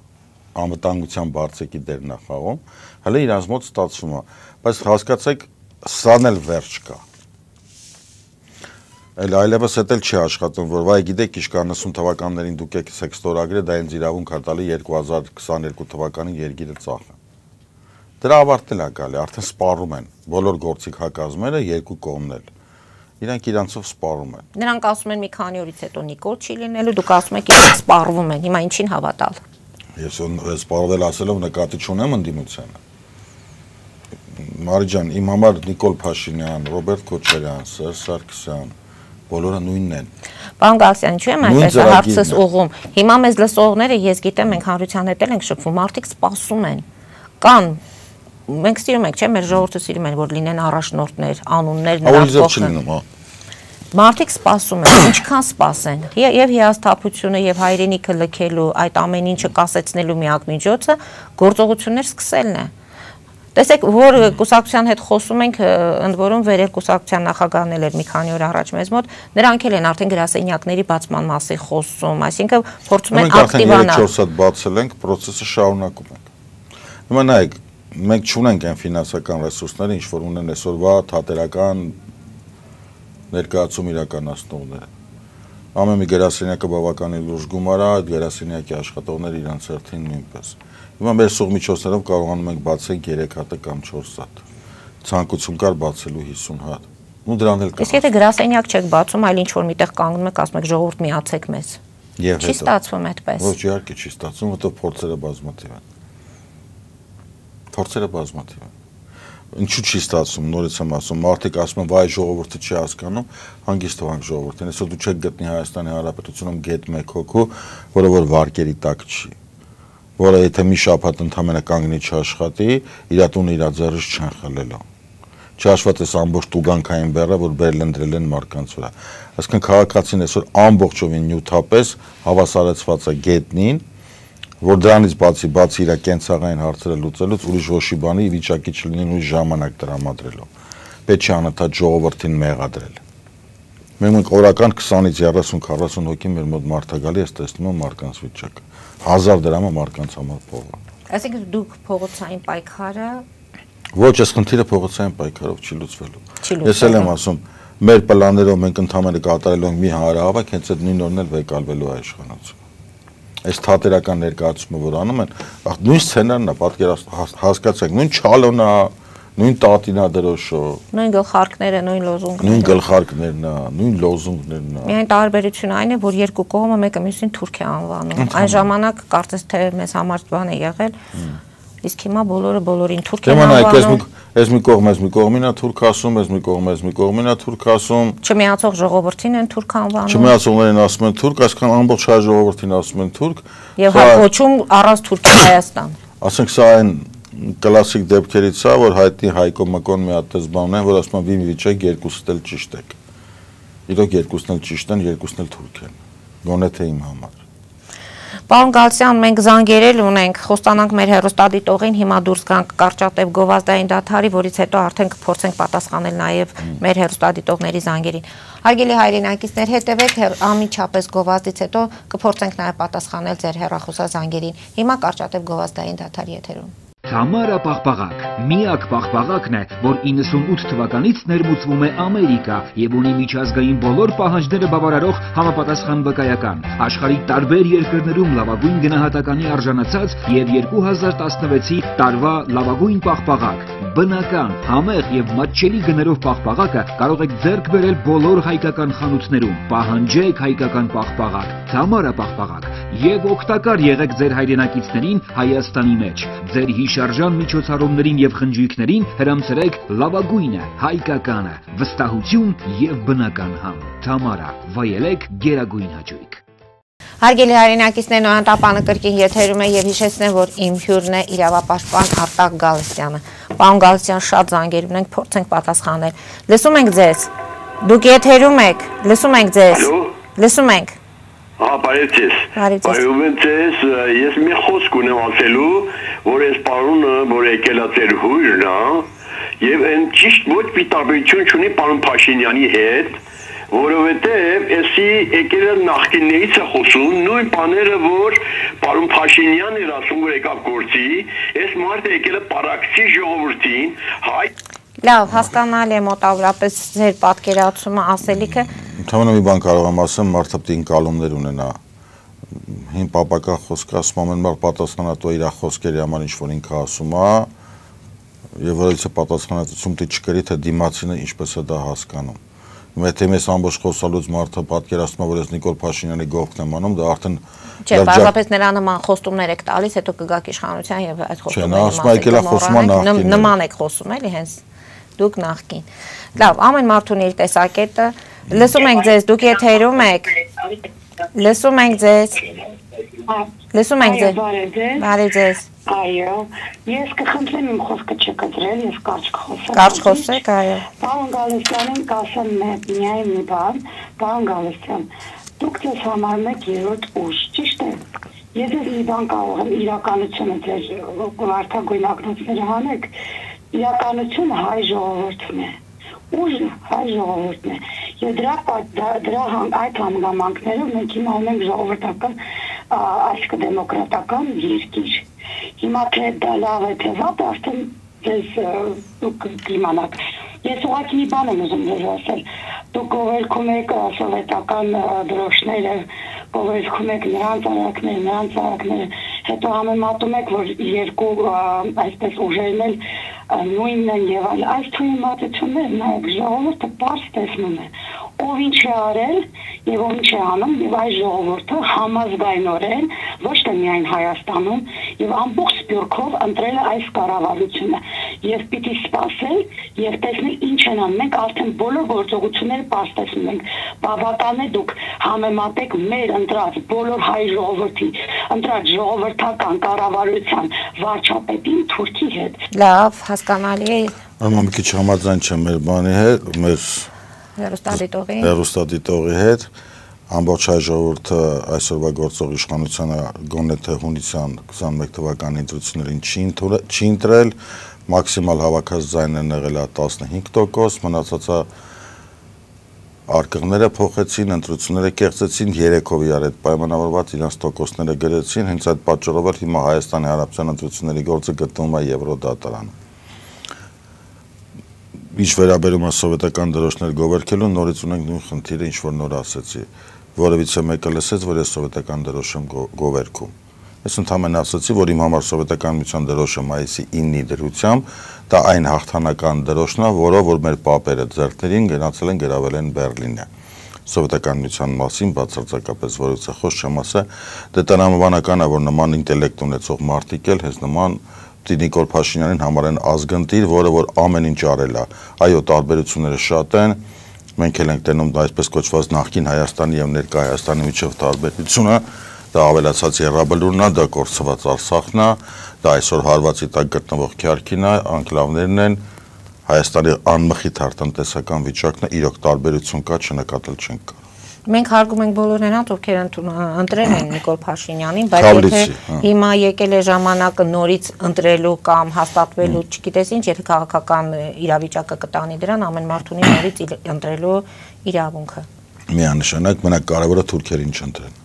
անվտանգության բարձեկի դեր նախաղում, հələ իրանց մոտ ստացվում է, բայց հասկացեք, սան էլ վերջ կա։ Այլ այլևս էլ չի աշխատում, որ վայ գիտեք, իշք 90 թվականներին դուք եք սեքստորագրել, դա ինձ իրավունք ա տալի 2022 թվականին երկիրը ծախը։ Դրա ավարտել է գալի, արդեն սպառում են բոլոր գործիք հակազմերը երկու կողմն էլ իրանք իրանցով սպառում են։ Նրանք ասում են մի քանի օրից հետո Նիկոլ չի լինելու, դուք ասում եք իրենք սպառվում են։ Հիմա ինչին հավատալ։ Ես սպառվել ասելով նկատի չունեմ ընդդիմությանը։ Մարի ջան, իմ համար Նիկոլ Փաշինյան, Ռոբերտ Քոչարյան, Սերժ Սարգսյան, բոլորը նույնն են։ Պարոն Գալստյան, ինչու եմ այդպես հարցս ուղում։ Հիմա մեզ լսողները, ես գիտեմ, մենք հանրության հետ ենք շփվում, մարդիկ սպասում են։ Կան մենք սիրում ենք, չէ՞, մեր ժողովուրդը սիրում են, որ լինեն առաջնորդներ, անուններ, նրանց հա։ Մարդիկ սպասում են, ինչքան սպասեն։ Եվ հիասթափությունը եւ հայրենիքը լքելու, այդ ամեն ինչը կասեցնելու միակ միջոցը գործողություններ սկսելն է։ Տեսեք, որ կուսակցության հետ խոսում ենք, ընդ որում վերել կուսակցության նախագահն էր մի քանի օր առաջ մեզ մոտ, նրանք էլ են արդեն գրասենյակների բացման մասի խոսում, այսինքն փորձում են ակտիվանալ։ Մենք արդեն 3-4 հատ բացել ենք, process-ը շարունակում ենք։ Հիմա նայեք, մենք չունենք այն ֆինանսական ռեսուրսները, ինչ որ ունեն այսօրվա թատերական ներկայացում իրականացնողները։ Ամեն մի գրասենյակը բավականին լուրջ գումար է, այդ գրասենյակի աշխատողները իրանց հերթին նույնպես։ Հիմա մեր սուղ միջոցներով կարողանում ենք բացել 3 հատ կամ 4 հատ։ Ցանկություն կար բացելու 50 հատ։ Ու դրան էլ կա։ Իսկ եթե գրասենյակ չեք բացում, այլ ինչ որ միտեղ կանգնում եք, ասում եք ժողովուրդ միացեք մեզ։ Եվ չի ստացվում այդպես։ Ոչ, իհարկե չի ստացվում, որովհետև փորձերը բազմաթիվ են փորձերը բազմաթիվ են ինչու չի ստացվում նորից եմ ասում մարդիկ ասում են վայ ժողովուրդը չի հասկանում հանգիստ թվանք ժողովրդին այսօր դու չեք գտնի Հայաստանի Հանրապետությունում գետ մեկ հոգու որը որ վարկերի տակ չի որը եթե մի շաբաթ ընդամենը կանգնի չաշխատի իր տունը իր ձեռից չեն խլելու չհաշված էս ամբողջ տուգանքային բեռը որ բերել են դրել են մարկանց վրա այսինքն քաղաքացին այսօր ամբողջովին նյութապես հավասարեցված է գետնին որ դրանից բացի բացի իր կենցաղային հարցերը լուծելուց ուրիշ ոչի բանի վիճակի չլինի նույն ժամանակ տրամադրելու։ Պետք է անընդհատ ժողովրդին մեղադրել։ Մենք օրական 20-ից 30-40 հոգի մեր մոտ մարդագալի ես տեսնում եմ մարկանց վիճակը։ 1000 դրամը մարկանց համար փող է։ Այսինքն դուք փողոցային պայքարը Ոչ, այս խնդիրը փողոցային պայքարով չի լուծվելու։ Ես էլ եմ ասում, մեր պլաններով մենք ընդհանրապես կատարելու ենք մի հանրահավաք, հենց այդ նույն օրն էլ վեկալվելու է իշխանություն այս թատերական ներկայացումը որ անում են, նույն սցենարն է, պատկերացնում հասկացեք, նույն չալոնա, նույն տատինա դրոշո, նույն գլխարկները, նույն լոզունգները։ Նույն գլխարկներն է, նույն լոզունգներն է։ Միայն տարբերությունը այն է, որ երկու կողմը մեկը մյուսին թուրք է անվանում։ Այն ժամանակ կարծես թե մեզ համար բան է եղել իսկ հիմա բոլորը բոլորին թուրք են անվանում։ Այս մի կողմ, այս մի կողմին է թուրք ասում, այս մի կողմ, այս մի կողմին է թուրք ասում։ Չմիացող ժողովրդին են թուրք անվանում։ Չմիացողներին ասում են թուրք, այսքան ամբողջ հայ ժողովրդին ասում են թուրք։ Եվ հակոչում առանց թուրքի Հայաստան։ Ասենք սա այն կլասիկ դեպքերից է, որ հայտնի Հայկո Մկոն մի հատ զբաղն են, որ ասում են վիմ վիճակ երկուսն էլ ճիշտ եք։ Իրոք երկուսն էլ ճիշտ են, երկուսն էլ թուրք են։ Գոնե թե իմ համար։ Պարոն Գալստյան, մենք զանգերել ունենք, խոստանանք մեր հերոստադիտողին, հիմա դուրս գանք կարճատև գովազդային դաթարի, որից հետո արդեն կփորձենք պատասխանել նաև մեր հերոստադիտողների զանգերին։ Հարգելի հայրենակիցներ, հետևեք ամիջապես գովազդից հետո կփորձենք նաև պատասխանել ձեր հերախոսազանգերին։ Հիմա կարճատև գովազդային դաթարի եթերում։ Թամարա պաղպաղակ միակ պաղպաղակն է, որ 98 թվականից ներմուծվում է Ամերիկա եւ ունի միջազգային բոլոր պահանջները բավարարող համապատասխան վկայական։ Աշխարհի տարբեր երկրներում լավագույն գնահատականի արժանացած եւ 2016-ի տարվա լավագույն պաղպաղակ։ Բնական, համեղ եւ մատչելի գներով պաղպաղակը կարող եք ձեռք բերել բոլոր հայկական խանութներում։ Պահանջեք հայկական պաղպաղակ։ Թամարա պաղպաղակ եւ օգտակար եղեք ձեր հայրենակիցներին Հայաստանի մեջ։ Ձեր հիշարժան միջոցառումներին եւ խնջույքներին հրամցրեք լավագույնը, հայկականը, վստահություն եւ բնական համ։ Թամարա, վայելեք գերագույն հաճույք։ Հարգելի հայրենակիցներ, նոյանտապանը կրկին եթերում է եւ հիշեցնեմ, որ իմ հյուրն է իրավապաշտպան Արտակ Գալստյանը։ Պարոն Գալստյան, շատ զանգեր ունենք, փորձենք պատասխանել։ Լսում ենք ձեզ։ Դուք եթերում եք, լսում ենք ձեզ։ Լսում ենք։ Ահա, Բարև ձեզ։ Ես մի խոսք ունեմ ասելու, որ այս պարոնը, որ եկել է ձեր հույրն, եւ այն ճիշտ ոչ մի տարբերություն չունի պարոն Փաշինյանի հետ, որովհետև էսի եկել է նախկիններից է խոսում նույն բաները որ պարոն Փաշինյանն էր ասում որ եկավ գործի այս մարդը եկել է պարաքսի ժողովրդին հայ Լավ, հասկանալի է մոտավորապես ձեր պատկերացումը ասելիքը Ընդհանրապես մի բան կարող եմ ասեմ, մարդը պետք է ընկալումներ ունենա հին պապական խոսքը ասում ամեն մար պատասխանատու իր խոսքերի համար ինչ որ ինքը ասում է եւ որից է պատասխանատվություն դի չկրի թե դիմացինը ինչպես է դա հասկանում Մեր թե մեզ ամբողջ խոսալուց մարդը պատկերացնում է որ ես Նիկոլ Փաշինյանի գողքն եմ անում դա արդեն Չէ, բարձրապես նրա նման խոստումներ եք տալիս, հետո կգաք իշխանության եւ այդ խոստումները նման եք խոսում էլի հենց դուք նախքին։ Լավ, ամեն մարդուն իր տեսակետը։ Լսում ենք ձեզ, դուք եթերում եք։ Լսում ենք ձեզ։ Լսում ենք ձեզ։ Բարև ձեզ։ Այո, ես կխնդրեմ իմ խոսքը չկտրել, ես կարճ կխոսեմ։ Կարճ խոսեք, այո։ Պարոն Գալստյանին կասեմ միայն մի բան, պարոն Գալստյան, դուք ձեզ եք երրորդ ուժ, ճիշտ է։ Եթե մի բան կարող եմ իրականությունը ձեր վարդագույն ակնոցները հանեք, իրականությունը հայ ժողովուրդն է ուժը հայ ժողովուրդն է եւ դրա դրա այդ հանգամանքներով մենք հիմա ունենք ժողովրդական այսք դեմոկրատական երկիր հիմա թե դա լավ է թե վատ արդեն դες դուք կիմանաք ես ուղղակի մի բան եմ ուզում ձեզ ասել դուք գովերքում եք սովետական դրոշները գովերքում եք նրանց արակներ նրանց արակները հետո համեմատում եք որ երկու այսպես ուժերն էլ նույնն են եւ այլ այս թույլատությունները նայեք ժողովուրդը པարս տեսնում է ով ինչ է արել եւ ով ինչ է անում եւ այս ժողովուրդը համազգայնորեն ոչ թե միայն Հայաստանում եւ ամբողջ Սփյուռքով ընտրել այս կառավարությունը եւ պիտի սпасել եւ տեսնել ինչ են անում մենք արդեն բոլոր գործողությունները պաստեցնում ենք բավական է դուք համեմատեք մեր ընտրած բոլոր հայ ժողովրդի ընտրած ժողովրդական կառավարության վարչապետին Թուրքի հետ լավ հասկանալի է Ամ մի քիչ համաձայն չեմ մեր բանի հետ մեր հերոստատիտողի հերոստատիտողի հետ ամբողջ հայ ժողովուրդը այսօրվա գործող իշխանությանը գոնե թե հունիսյան 21 թվականի ընտրություններին չի ընտրել, մաքսիմալ հավաքած ձայներն եղել է 15%, մնացածը արկղները փոխեցին, ընտրությունները կեղծեցին, երեքով իրար այդ պայմանավորված իրանց տոկոսները գրեցին, հենց այդ պատճառով էլ հիմա Հայաստանի Հանրապետության ընտրությունների գործը գտնվում է Եվրոդատարանում ինչ վերաբերում է սովետական դրոշներ գովերքելու, նորից ունենք նույն խնդիրը, ինչ որ նոր ասեցի։ Որևիցե մեկը լսեց, որ ես սովետական դրոշ եմ գովերքում։ Ես ընդհանրապես ասացի, որ իմ համար սովետական միության դրոշը մայիսի 9-ի դրությամբ դա այն հաղթանական դրոշն է, որով որ մեր պապերը ձեռքներին գնացել են գրավել են Բերլինը սովետական միության մասին բացարձակապես որից խոս չեմ ասա, դե տնամաբանական է, որ նման ինտելեկտ ունեցող մարդիկ էլ հենց նման Նիկոլ Փաշինյանին համարեն ազգընտիր, որը որ ամեն ինչ արել է։ Այո, տարբերությունները շատ են։ Մենք էլ ենք տենում դա այսպես կոչված նախկին Հայաստանի եւ ներկա Հայաստանի միջև տարբերությունը, դա ավելացած Եղաբլուրն է, դա կորցված Արցախն է, դա այսօր հարվածի տակ գտնվող Քյարքին է, անկլավներն են, Հայաստանի անմխիթար տնտեսական վիճակն է, իրոք տարբերություն կա, չնկատել չենք կարող մենք հարգում ենք բոլոր նրանց, ովքեր ընտրել են Նիկոլ Փաշինյանին, բայց եթե հիմա եկել է ժամանակը նորից ընտրելու կամ հաստատվելու, չգիտես ինչ, եթե քաղաքական իրավիճակը կտանի դրան, ամեն մարդ ունի նորից ընտրելու իրավունքը։ Միանշանակ մենակ կարևորը թուրքերին չընտրեն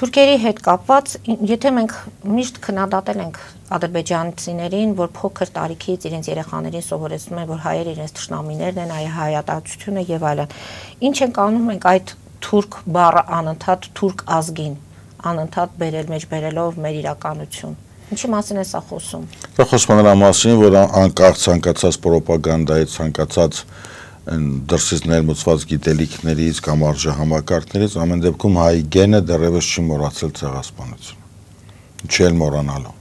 Թուրքերի հետ կապված, եթե մենք միշտ քննադատել ենք ադրբեջանցիներին, որ փոքր տարիքից իրենց երեխաներին սովորեցնում են, որ հայերը իրենց ճշնամիներն են, այ հայատացությունը եւ այլն։ Ինչ ենք անում մենք այդ թուրք բառը անընդհատ թուրք ազգին, անընդհատ բերել մեջ բերելով մեր իրականություն։ Ինչի մասին է սա խոսում։ Սա խոսում է նրա մասին, որ անկախ ցանկացած ռոպագանդայից, ցանկացած դրսից ներմուծված գիտելիքներից կամ արժեհամակարգներից ամեն դեպքում հայ գենը դեռևս չի մոռացել ցեղասպանությունը։ էլ մոռանալու։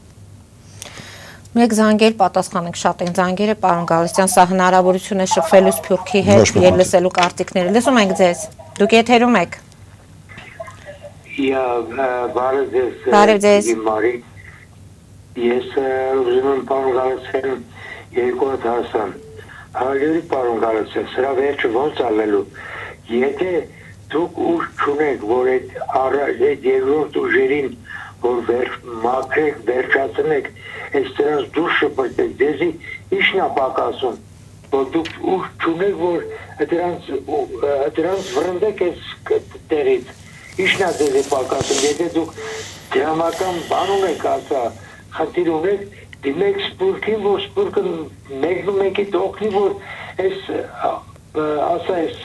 Մեկ զանգեր պատասխանենք շատ են զանգերը, պարոն Գալստյան, սա հնարավորություն է շփվելու Սփյուռքի հետ եւ լսելու կարծիքները։ Լսում ենք ձեզ։ Դուք եթերում եք։ Յա, բարև ձեզ։ Բարև ձեզ։ Ես ուզում եմ պարոն Գալստյան երկու հատ հասան Հարգելի պարոն Գարասյան, սրա վերջը ոնց ալելու։ Եթե դուք ուժ չունեք, որ այդ այդ երկրորդ ուժերին որ վեր մաքրեք, վերջացնեք, այս դրանց դուրս շփոթեք, դեզի ի՞նչն է պակասում, որ դուք ուժ չունեք, որ դրանց դրանց վրընդեք այս տեղից։ Ի՞նչն է դեզի պակասում, եթե դուք դրամական բան ունեք, ասա, խնդիր ունեք, դիմեք սպուրքին, որ սպուրքը մեկն ու մեկի դոքնի, որ այս ասա այս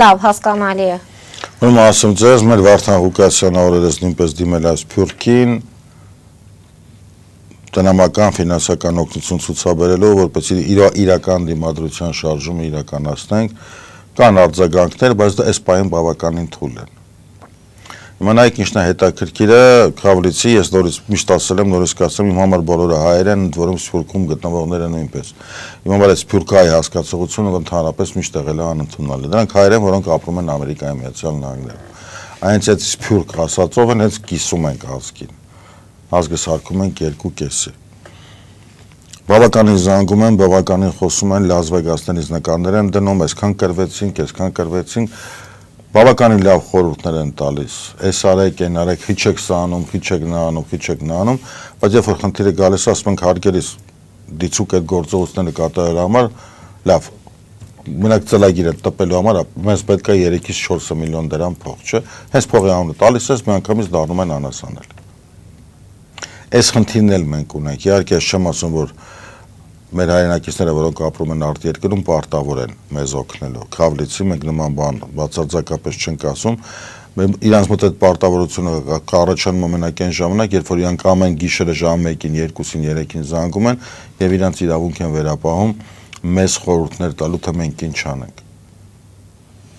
Լավ, հասկանալի է։ Ուրեմն ասում ձեզ, մեր Վարդան Ղուկասյանը օրերս նույնպես դիմել այս Փյուրքին տնամական ֆինանսական օգնություն ցուցաբերելով, որպեսզի իր իրական դիմադրության շարժումը իրականացնենք, կան արձագանքներ, բայց դա այս պահին բավականին թույլ են։ Հիմա նայեք ինչն է հետաքրքիրը, Քավլիցի ես նորից միշտ ասել եմ, նորից կասեմ, իմ համար բոլորը հայեր են, ընդ որում Սփյուռքում գտնվողները նույնպես։ Իմ համար այս Սփյուռքայի հասկացողությունը ընդհանրապես միշտ եղել է անընդունալի։ Դրանք հայեր են, որոնք ապրում են Ամերիկայի Միացյալ Նահանգներում։ Այնց այդ Սփյուռք ասածով են, հենց կիսում ենք ազգին։ Ազգը սարքում ենք երկու կեսի բավականին զանգում են, բավականին խոսում են, Լաս Վեգասներից նկարներ են դնում, այսքան կրվեցինք, այսքան կրվեցինք, բավականին լավ խորհուրդներ են տալիս։ Էս արեք, այն արեք, քիչեք սա անում, քիչեք նա անում, քիչեք նա անում, բայց երբ որ խնդիրը գալիս է, ասում ենք հարգելիս դիցուկ այդ գործողությունները կատարել համար, լավ, մենակ ծլագիրը տպելու համար մեզ պետք է 3-ից 4 միլիոն դրամ փող, չէ։ Հենց փողի անունը տալիս ես, միանգամից դառնում են անասանել։ Այս խնդիրն էլ մենք ունենք։ Իհարկե, չեմ ասում, որ մեր հայրենակիցները, որոնք ապրում են արտերկրում, պարտավոր են մեզ օգնելու։ Քավլիցի մենք նման բան բացարձակապես չենք ասում։ Իրանց մոտ այդ պարտավորությունը կառաջանում ամենակեն ժամանակ, երբ որ իրանք ամեն գիշերը ժամը 1-ին, 2-ին, 3-ին զանգում են եւ իրանց իրավունք են վերապահում մեզ խորհուրդներ տալու թե մենք ինչ անենք։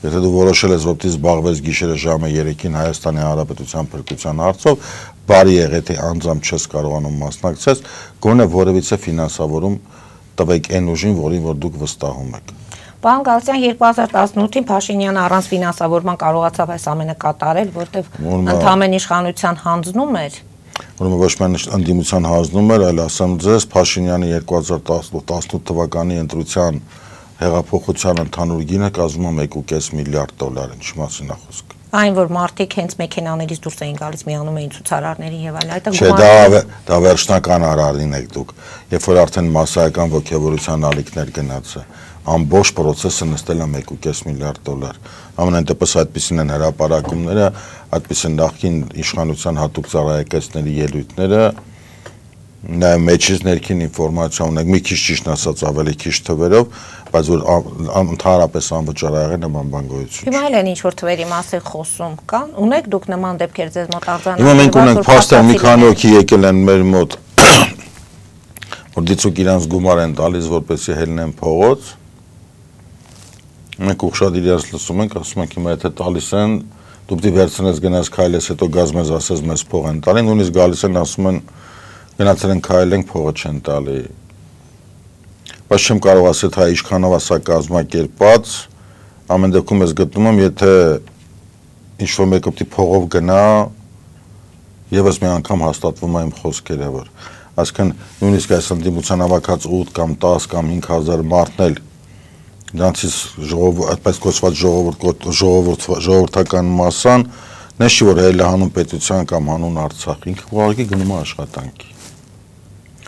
Եթե դու որոշել ես, որ դու զբաղվես գիշերը ժամը 3-ին Հայաստանի Հանրապետության փրկության հարցով, բարի եղե թե անձամբ չես կարողանում մասնակցես, գոնե որևիցե ֆինանսավորում տվեք այն ուժին, որին որ դուք վստահում եք։ Պարոն Գալստյան 2018-ին Փաշինյանը առանց ֆինանսավորման կարողացավ այս ամենը կատարել, որտեվ ընդհանրեն իշխանության հանձնում էր ուրեմն ոչ միայն ընդդիմության հանձնում էր, այլ ասեմ ձեզ Փաշինյանի 2018 թվականի ընտրության հեղափոխության ընդհանուր գինը կազմում է 1.5 միլիարդ դոլար, ինչ մասին է խոսքը այն որ մարդիկ հենց մեքենաներից դուրս էին գալիս միանում էին ցուցարարներին եւ այլ այդ Չէ, դա դա վերջնական արարին եք դուք երբ որ արդեն massայական ողջավորության ալիքներ գնաց է ամբողջ process-ը նստել է 1.5 միլիարդ դոլար ամենայն դեպս այդպեսին են հրաապարակումները այդպեսին նախքին իշխանության հատուկ ծառայեկիցների ելույթները նաև մեջից ներքին ինֆորմացիա ունենք, մի քիչ ճիշտ ասած ավելի քիչ թվերով, բայց որ ընդհանրապես անվճար ա եղել նման բան գոյություն։ Հիմա էլ են ինչ որ թվերի մասին խոսում կան։ Ունեք դուք նման դեպքեր ձեզ մոտ արձանագրել։ Հիմա մենք ունենք փաստեր մի քանի հոգի եկել են մեր մոտ, որ դիցուկ իրանց գումար են տալիս, որպեսզի հելնեն փողոց։ Մենք ուղղաշատ իրաց լսում ենք, ասում ենք հիմա եթե տալիս են, դու պետք է վերցնես գնաս քայլես, հետո գազ մեզ ասես մեզ փող են տալի, նույնիսկ գալիս են ասում են գնացել են քայլենք փողը չեն տալի բայց չեմ կարող ասել թե ինչքանով ասա կազմակերպած ամեն դեպքում ես գտնում եմ եթե ինչ որ մեկը պիտի փողով գնա եւս մի անգամ հաստատվում է իմ խոսքերը որ այսինքն նույնիսկ այս ընդդիմության հավաքած 8 կամ 10 կամ 5000 մարդն էլ դրանցից ժողով այդպես կոչված ժողովուրդ ժողովուրդ ժողովրդական մասան նշի որ հելը հանուն պետության կամ հանուն Արցախ ինքը ուղղակի գնում է աշխատանքի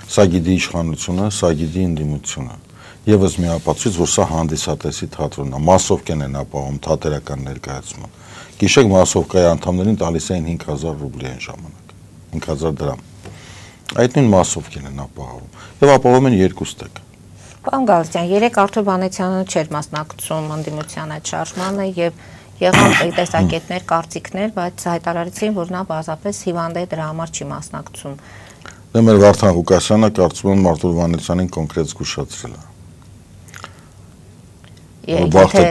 Սա գիտի իշխանությունը, սա գիտի ընդդիմությունը։ Եվս մի ապացույց, որ սա հանդիսատեսի թատրոնն է, մասովկեն են ապահում թատերական ներկայացման։ Գիշեք մասովկայի անդամներին տալիս էին 5000 ռուբլի այն ժամանակ, 5000 դրամ։ Այդ նույն մասովկեն են ապահովում եւ ապահովում են երկու ստեկ։ Պարոն Գալստյան, երեք Արթուր Բանեցյանը չէր մասնակցում ընդդիմության այդ շարժմանը եւ եղան տեսակետներ, կարծիքներ, բայց հայտարարեցին, որ նա բազապես հիվանդ է դրա համար չի մասնակցում։ Դե մեր Վարդան Ղուկասյանը կարծում եմ Մարտուր Վանեցյանին կոնկրետ զգուշացրել է։ Եթե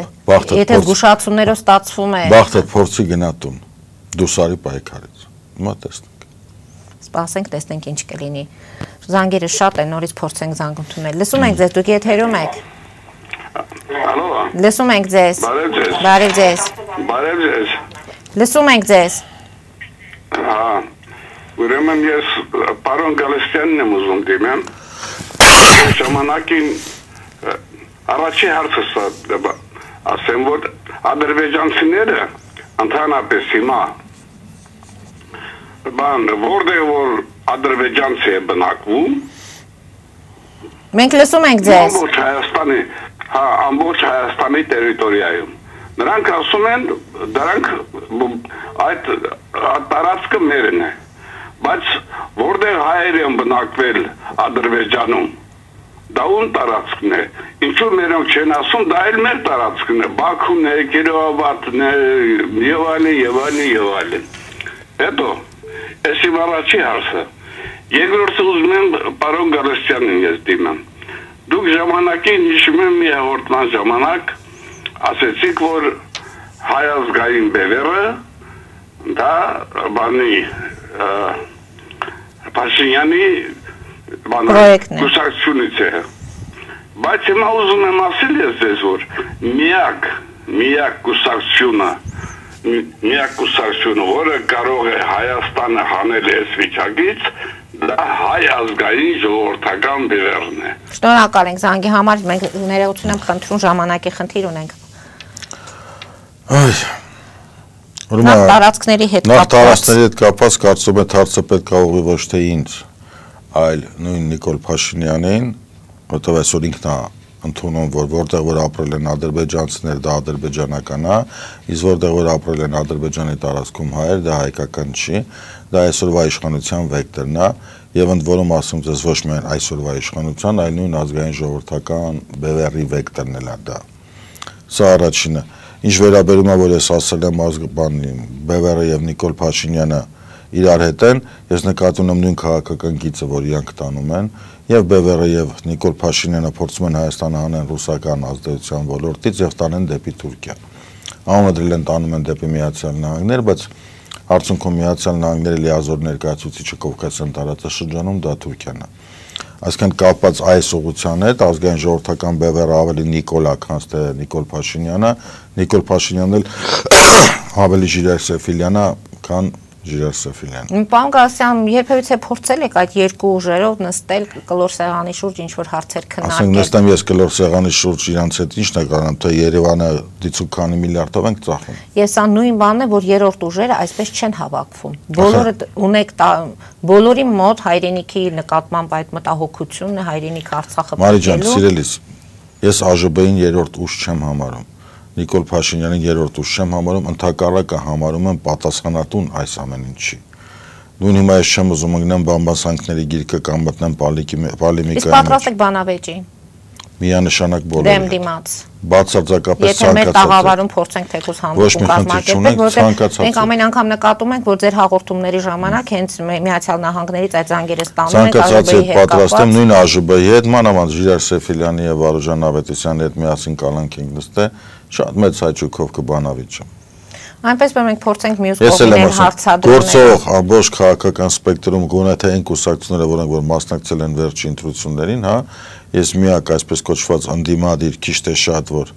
եթե զգուշացումներով ստացվում է Բախտը փորձի գնա տուն դուսարի պայքարից։ Հիմա տեսնենք։ Սպասենք, տեսնենք ինչ կլինի։ Զանգերը շատ են, նորից փորձենք զանգ ընդունել։ Լսում ենք ձեզ, դուք եթերում եք։ Ալո։ Լսում ենք ձեզ։ Բարև ձեզ։ Բարև ձեզ։ Բարև ձեզ։ Լսում ենք ձեզ։ Հա, Ուրեմն ես պարոն Գալստյանն եմ ուզում դիմեմ։ Ժամանակին առաջի հարցը ասեմ որ ադրբեջանցիները ընդհանրապես հիմա բան որտեղ որ ադրբեջանցի է բնակվում Մենք լսում ենք ձեզ։ Ամբողջ Հայաստանի, հա, ամբողջ Հայաստանի տերիտորիայում նրանք ասում են դրանք այդ տարածքը մերն է բայց որտեղ հայեր են բնակվել Ադրբեջանում դա ուն տարածքն է։ Ինչու մերոնք չեն ասում, դա էլ մեր տարածքն է։ Բաքուն է, Կիրովատն է, եւ այլն, եւ այլն, եւ այլն։ Հետո, էսի առաջի հարցը։ Երկրորդը ուզում եմ պարոն Գալստյանին ես դիմեմ։ Դուք ժամանակին հիշում եմ մի հաղորդման ժամանակ ասեցիք, որ հայ ազգային բևերը դա բանի Փաշինյանի Պրոյեկտն է։ Բայց հիմա ուզում եմ ասել ես ձեզ, որ միակ միակ կուսակցությունը մի- միակ կուսակցությունը, որը կարող է Հայաստանը հանել այս վիճակից, դա հայ ազգային ժողովրդական բևերն է։ Շնորհակալ ենք զանգի համար։ Մենք ներողություն եմ խնդրում ժամանակի խնդիր ունենք։ Այ Ուրեմն Նախ տարածքների հետ Նախ կապված։ տարածքների հետ կապված կարծում եմ հարցը պետք է ուղղի ոչ թե ինձ, այլ նույն Նիկոլ Փաշինյանին, որտեղ այսօր ինքն է ընդունում, որ որտեղ որ ապրել են ադրբեջանցիներ, դա ադրբեջանական է, իսկ որտեղ որ ապրել են ադրբեջանի տարածքում հայեր, դա հայկական չի, դա այսօրվա իշխանության վեկտորն է, եւ ընդ որում ասում ես ոչ միայն այսօրվա իշխանության, այլ նույն ազգային ժողովրդական բևեռի վեկտորն էլ է դա։ Սա առաջինը։ Ինչ վերաբերում է, որ ես ասել եմ ազգաբանի Բևերը եւ Նիկոլ Փաշինյանը իրար հետ են, ես նկատի ունեմ նույն քաղաքական գիծը, որ իրանք տանում են, եւ Բևերը եւ Նիկոլ Փաշինյանը փորձում են Հայաստանը հանեն ռուսական ազդեցության ոլորտից եւ տանեն դեպի Թուրքիա։ Անունադրել են տանում են դեպի Միացյալ Նահանգներ, բայց արդյունքում Միացյալ Նահանգների լիազոր ներկայացուցիչը Կովկասյան տարածաշրջանում դա Թուրքիան է այսքան կապված այս ուղղության հետ ազգային ժողովրդական բևերը ավելի Նիկոլա քան թե Նիկոլ Փաշինյանը, Նիկոլ Փաշինյանն էլ ավելի Ժիրայր Սեֆիլյանը, քան Ժիրայր Սեֆիլյանը։ Պարոն Գասյան, երբևիցե փորձել եք այդ երկու ուժերով նստել կլոր սեղանի շուրջ ինչ որ հարցեր Ասենք քննարկել։ նստեմ ես կլոր սեղանի շուրջ իրանց հետ ի՞նչն է կարան, թե Երևանը դիցու քանի միլիարդով ենք ծախում։ Ես ան նույն բանն է, որ երրորդ ուժերը այսպես չեն հավաքվում։ Բոլորը ունեք բոլորի մոտ հայրենիքի նկատմամբ այդ մտահոգությունն է հայրենիք Արցախը Մարի ջան, փրկելու։ սիրելիս, ես ԱԺԲ-ին երրորդ ուժ չեմ համարում։ Նիկոլ Փաշինյանին երրորդ ուժ չեմ համարում, ընդհակառակը համարում եմ պատասխանատուն այս ամեն ինչի։ Նույն հիմա ես չեմ ուզում ընկնեմ բամբասանքների գիրկը կամ մտնեմ պալիկի Իսկ պատրաստ եք բանավեճի միանշանակ դեմ բոլորը։ դիմաց։ Բացարձակապես Եթե մեր ցանկացած։ տաղավարում փորձենք թեկուզ չունենք, կազմակերպել, որտեղ ցանկացած մենք ամեն անգամ նկատում ենք, որ ձեր հաղորդումների ժամանակ հենց Մի- Միացյալ Նահանգներից այդ զանգերը ստանում ենք Ցանկացած ԱԺԲ-ի հետ պատրաստ եմ նույն ԱԺԲ-ի հետ, մանավանդ Ժիրար Սեֆիլյանի եւ Վարուժան Ավետիսյանի հետ միասին կալանք ենք նստել, շատ մեծ հաճույքով կբանավիճեմ։ Այնպես որ մենք փորձենք մյուս կողմին հարցադրել։ գործող ամբողջ քաղաքական սպեկտրում գոնե թե այն կուսակցությունները, որոնք որ մասնակցել են վերջի ընտրություններին, հա, ես միակ այսպես կոչված անդիմադիր քիչ թե շատ որ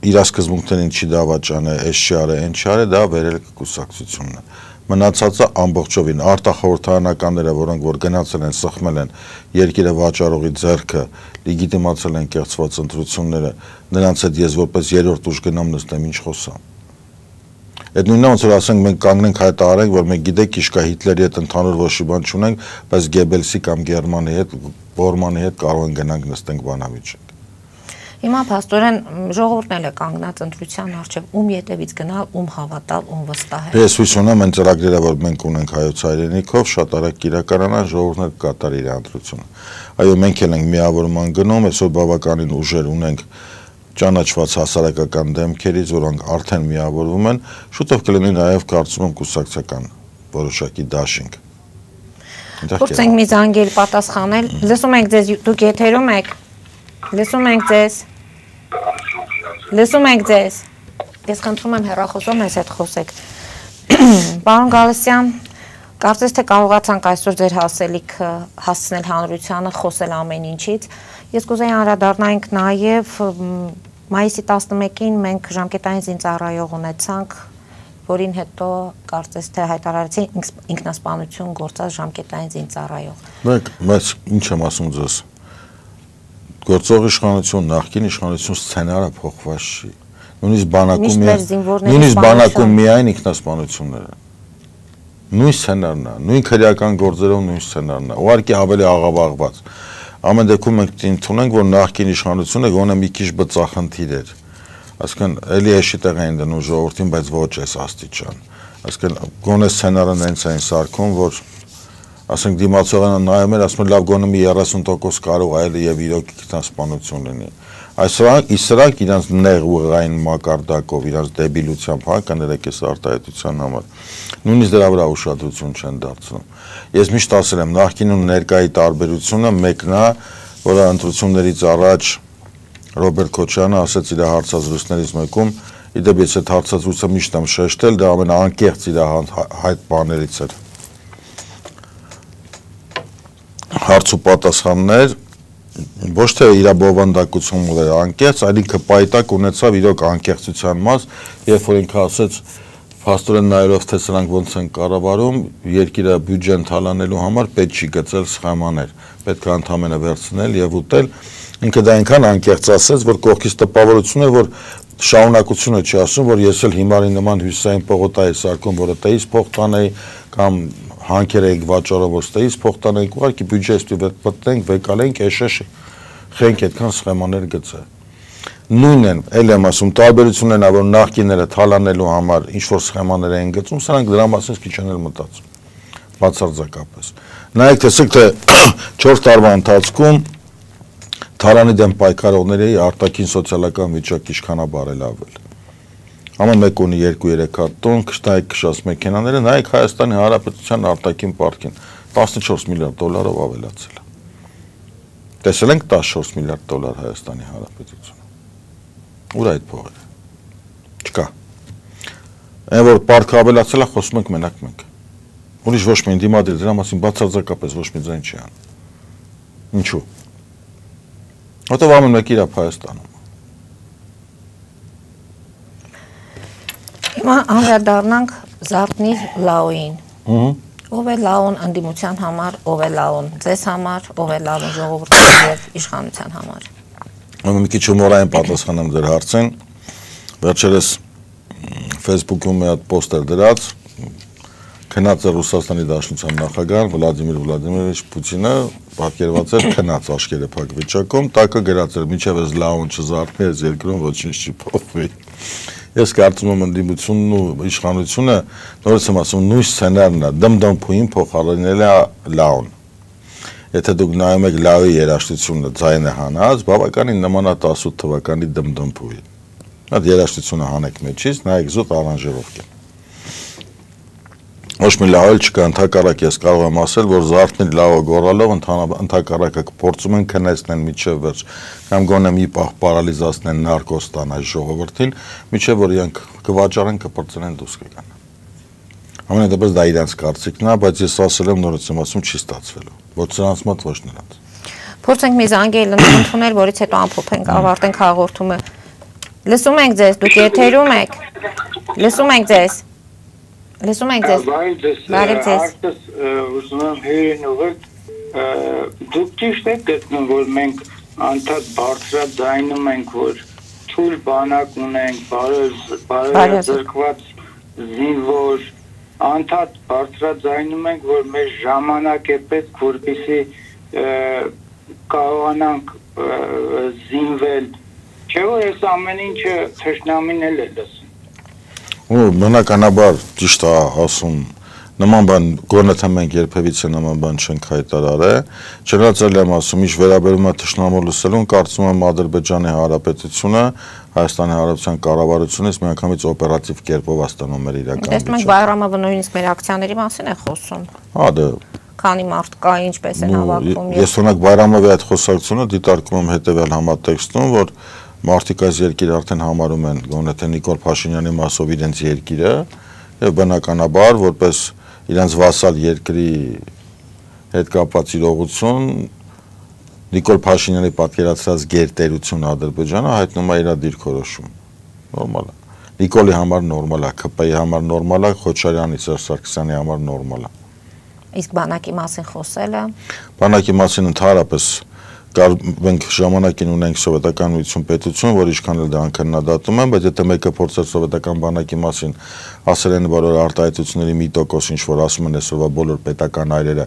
իր սկզբունքներին չի դավաճան է, այս չի արել, այն չի արել, դա վերել կուսակցությունն է։ Մնացածը ամբողջովին արտախորհրդարանականները, որոնք որ գնացել են, սխմել են երկիրը վաճառողի ձեռքը, լեգիտիմացել են կեղծված ընտրությունները, նրանց հետ ես որպես երրորդ ուժ գնամ նստեմ, ինչ խոսամ։ Այդ նույնն է ոնց որ ասենք մենք կանգնենք հայտարարենք, որ մենք գիտեք իշկա Հիտլերի հետ ընդհանուր ոչ մի բան չունենք, բայց Գեբելսի կամ Գերմանի հետ, Բորմանի հետ կարող են գնանք նստենք բանավիճենք։ Հիմա փաստորեն ժողովուրդն էլ է կանգնած ընտրության արչև ում յետևից գնալ, ում հավատալ, ում վստահել։ Ես հույս ունեմ այն ծրագրերը, որ մենք ունենք հայոց հայրենիքով, շատ արագ կիրականանան, ժողովուրդն էլ կկատարի իր ընտրությունը։ Այո, մենք էլ ենք միավորման գնում, այսօր բավականին ուժեր ունենք ճանաչված հասարակական դեմքերից, որոնք արդեն միավորվում են, շուտով կլինի նաև կարծում եմ կուսակցական որոշակի դաշինք։ Փորձենք մի զանգել պատասխանել։ Լսում ենք ձեզ, դուք եթերում եք։ Լսում ենք ձեզ։ Լսում ենք ձեզ։ Ես խնդրում եմ հեռախոսով մեզ հետ խոսեք։ Պարոն Գալստյան, կարծես թե կարողացանք այսօր ձեր հասելիքը հասցնել հանրությանը, խոսել ամեն ինչից։ Ես կուզեի անդրադառնանք նաև մայիսի 11-ին մենք ժամկետային զինծառայող ունեցանք, որին հետո կարծես թե հայտարարեցին ինքնասպանություն գործած ժամկետային զինծառայող։ Մեկ, բայց ինչ եմ ասում ձեզ։ Գործող իշխանություն, նախկին իշխանություն սցենարը փոխված չի։ Նույնիսկ բանակում միայն նույնիսկ բանակում միայն ինքնասպանությունները։ Նույն սցենարն է, նույն քրեական գործերով նույն սցենարն է։ Ուղղակի ավելի աղավաղված։ Ամեն դեպքում մենք ընդունենք, որ նախկին իշխանությունը գոնե մի քիչ բծախնդիր էր։ Այսինքն, էլի էշի տեղ էին դնում ժողովրդին, բայց ոչ էս աստիճան։ Այսինքն, գոնե սցենարը նենց էին սարքում, որ ասենք դիմացողանը նայում էր, ասում էր լավ գոնե մի 30% կարող այլ եւ իրոք ինքնասպանություն լինի։ Այս սրանք իսրանք իրանց նեղ ուղղային մակարդակով, իրանց դեբիլությամբ հա կներեք այս արտահայտության համար։ Նույնիսկ դրա վրա ուշադրություն չեն դարձնում։ Ես միշտ ասել եմ, նախկին ու ներկայի տարբերությունը մեկն է, որը ընտրություններից առաջ Ռոբերտ Քոչյանը ասաց իր հարցազրույցներից մեկում, իդեպ ես այդ հարցազրույցը միշտ եմ շեշտել, դա ամենաանկեղծ իր հայտ բաներից էր։ Հարց ու պատասխաններ ոչ թե իր բովանդակություն ուներ անկեղծ, այլ ինքը պայտակ ունեցավ իրոք անկեղծության մաս, երբ որ ինքը ասեց փաստորեն նայելով թե սրանք ոնց են կառավարում, երկիրը բյուջեն թալանելու համար պետք չի գծել սխեմաներ, պետք է ընդհանրապես վերցնել եւ ուտել։ Ինքը դա այնքան անկեղծ ասեց, որ կողքից տպավորություն է, որ շարունակությունը չի ասում, որ ես էլ հիմարի նման հյուսային պողոտայի սարկում, որը տեից փող տանեի կամ հանքեր էինք վաճառով որ ստեից փող տանենք ուղղակի բյուջեից պատտենք վեկալենք էշեշի խենք այդքան սխեմաներ գծե նույնն են ել եմ ասում տարբերությունն են որ նախկինները թալանելու համար ինչ որ սխեմաներ են գծում սրանք դրա մասին քիչ են մտածում բացարձակապես նայեք տեսեք թե 4 տարվա ընթացքում թալանի դեմ պայքարողների արտաքին սոցիալական վիճակը ինչքան է բարելավել Համը մեկ ունի 2-3 հատ տոն, քշտայք քշած մեքենաները, նայեք Հայաստանի Հանրապետության արտաքին պարտքին 14 միլիարդ դոլարով ավելացել է։ Տեսել ենք 14 միլիարդ դոլար Հայաստանի Հանրապետությունը։ Ուր այդ փողերը։ Չկա։ Այն որ պարտքը ավելացել է, խոսում ենք մենակ մենք։ Ուրիշ ոչ մի դիմադիր դրա մասին բացարձակապես ոչ մի ձայն չի անում։ Ինչու՞։ Որտեվ ամեն մեկ իր Հայաստանում Հիմա անդրադառնանք Զարտնիր Լաոին։ ով է լաուն անդիմության համար, ով է լաուն ձեզ համար, ով է լաուն ժողովրդի եւ իշխանության համար։ Ուրեմն մի քիչ հումորային պատասխանեմ ձեր հարցին։ Վերջերս Facebook-ում մի հատ պոստեր դրած քնած է Ռուսաստանի Դաշնության նախագահ Վլադիմիր Վլադիմիրովիչ Պուտինը պատկերված էր քնած աշկերը փակ վիճակում, տակը գրած էր՝ «Միջև էս լաուն չզարթնի, այս երկրում ոչինչ չի փոխվի»։ Ես կարծում եմ ընդդիմությունն ու իշխանությունը նորից եմ ասում նույն սցենարն է դմդմփույին փոխարինել է լաուն։ Եթե դուք նայում եք լավի երաշտությունը ձայնը հանած, բավականին նման է 18 թվականի դմդմփույի։ Այդ երաշտությունը հանեք մեջից, նայեք զուտ արանժերով կեն ոչ մի լավ էլ չկա ընդհակառակ ես կարող եմ ասել որ զարթնել լավը գորալով ընդհակառակը փորձում են քնեցնել միջև վերջ կամ գոնե մի պահ պարալիզացնեն նարկոստան այս ժողովրդին միջև որ իրանք կվաճառեն կպրծնեն դուրս կգան ամենը դեպս դա իրանց կարծիքն է բայց ես ասել եմ նորից եմ ասում չի ստացվելու ոչ սրանց մոտ ոչ նրանց փորձենք մի զանգել ընդունել որից հետո ամփոփենք ավարտենք հաղորդումը լսում ենք ձեզ դուք եթերում եք լսում ենք ձեզ Լսում ենք ձեզ։ Բարև ձեզ։ Արտս ուզում եմ հերին ուղղել դուք ճիշտ եք գտնում որ մենք անդադ բարձրաձայնում ենք որ թույլ բանակ ունենք, բարև զրկված զինվոր անդադ բարձրաձայնում ենք որ մեր ժամանակ է պետք որպեսի կարողանանք զինվել չէ՞ որ այս ամեն ինչը թշնամին էլ է լսում ու բնականաբար ճիշտ է ասում նման բան գոնե մենք երբևիցե նման բան չենք հայտարարել չնայած էլ եմ ասում ինչ վերաբերում է ճշնամու լսելուն կարծում եմ ադրբեջանի հանրապետությունը հայաստանի հանրապետության կառավարությունից միանգամից օպերատիվ կերպով աստանում մեր իրական վիճակը մենք բայրամը նույնիսկ մեր ակցիաների մասին է խոսում հա դա քանի մարդ կա ինչպես են հավաքում ես օրինակ բայրամովի այդ խոսակցությունը դիտարկում եմ հետեւյալ համատեքստում որ մարդիկ այս երկիրը արդեն համարում են գոնե թե Նիկոլ Փաշինյանի մասով իրենց երկիրը եւ բնականաբար որպես իրենց վասալ երկրի հետ կապված իրողություն Նիկոլ Փաշինյանի պատկերացրած գերտերություն Ադրբեջանը հայտնում է իր դիրքորոշում նորմալ է Նիկոլի համար նորմալ է ԿՊ-ի համար նորմալ է Խոչարյանի Սերժ Սարգսյանի համար նորմալ է իսկ բանակի մասին խոսելը բանակի մասին ընդհանրապես կար մենք ժամանակին ունենք սովետական միություն պետություն, որ ինչքան էլ դա անքննադատում են, բայց եթե մեկը փորձեր սովետական բանակի մասին ասել են բոլոր արտահայտությունների մի տոկոս ինչ որ ասում են այսօրվա բոլոր պետական այրերը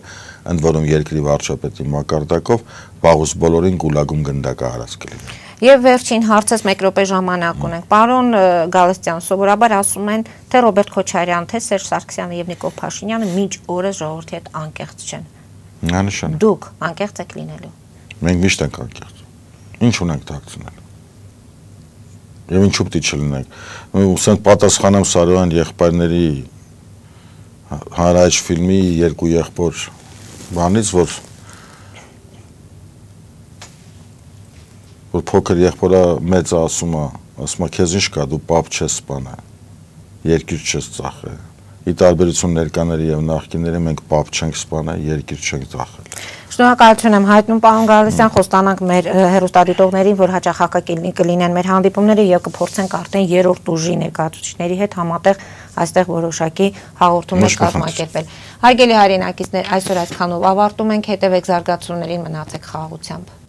ընդ որում երկրի վարչապետի մակարդակով, վաղուց բոլորին գուլագում գնդակահարած կլինի։ Եվ վերջին հարցս 1 րոպե ժամանակ ունենք։ Պարոն Գալստյան, սովորաբար ասում են, թե Ռոբերտ Քոչարյան, թե Սերժ Սարգսյանը եւ Նիկոլ Փաշինյանը մինչ օրս ժողովրդի հետ անկեղծ չեն Նանշան։ Դուք անկեղծ եք լինելու։ Մենք միշտ ենք անկեղծ։ Ինչ ունենք դակցնել։ Եվ ինչու պիտի չլինենք։ Ուսենք պատասխանեմ Սարոյան եղբայրների հանրայիչ ֆիլմի երկու եղբոր բանից, որ որ փոքր եղբորա մեծը ասում է, ասում է քեզ ինչ կա, դու պապ չես սپانա։ Երկիր չես ծախել։ Ի տարբերություն ներկաների եւ նախկինների մենք պապ չենք սپانա, երկիր չենք ծախել։ Շնորհակալություն եմ հայտնում պարոն Գալստյան, խոստանանք մեր հերոստատիտողներին, որ հաճախակա կլինեն մեր հանդիպումները եւ կփորձենք արդեն երրորդ ուժի ներկայացուցիչների հետ համատեղ այստեղ որոշակի հաղորդումներ կազմակերպել։ Հարգելի հայրենակիցներ, այսօր այսքանով ավարտում ենք, հետևեք զարգացումներին, մնացեք խաղաղությամբ։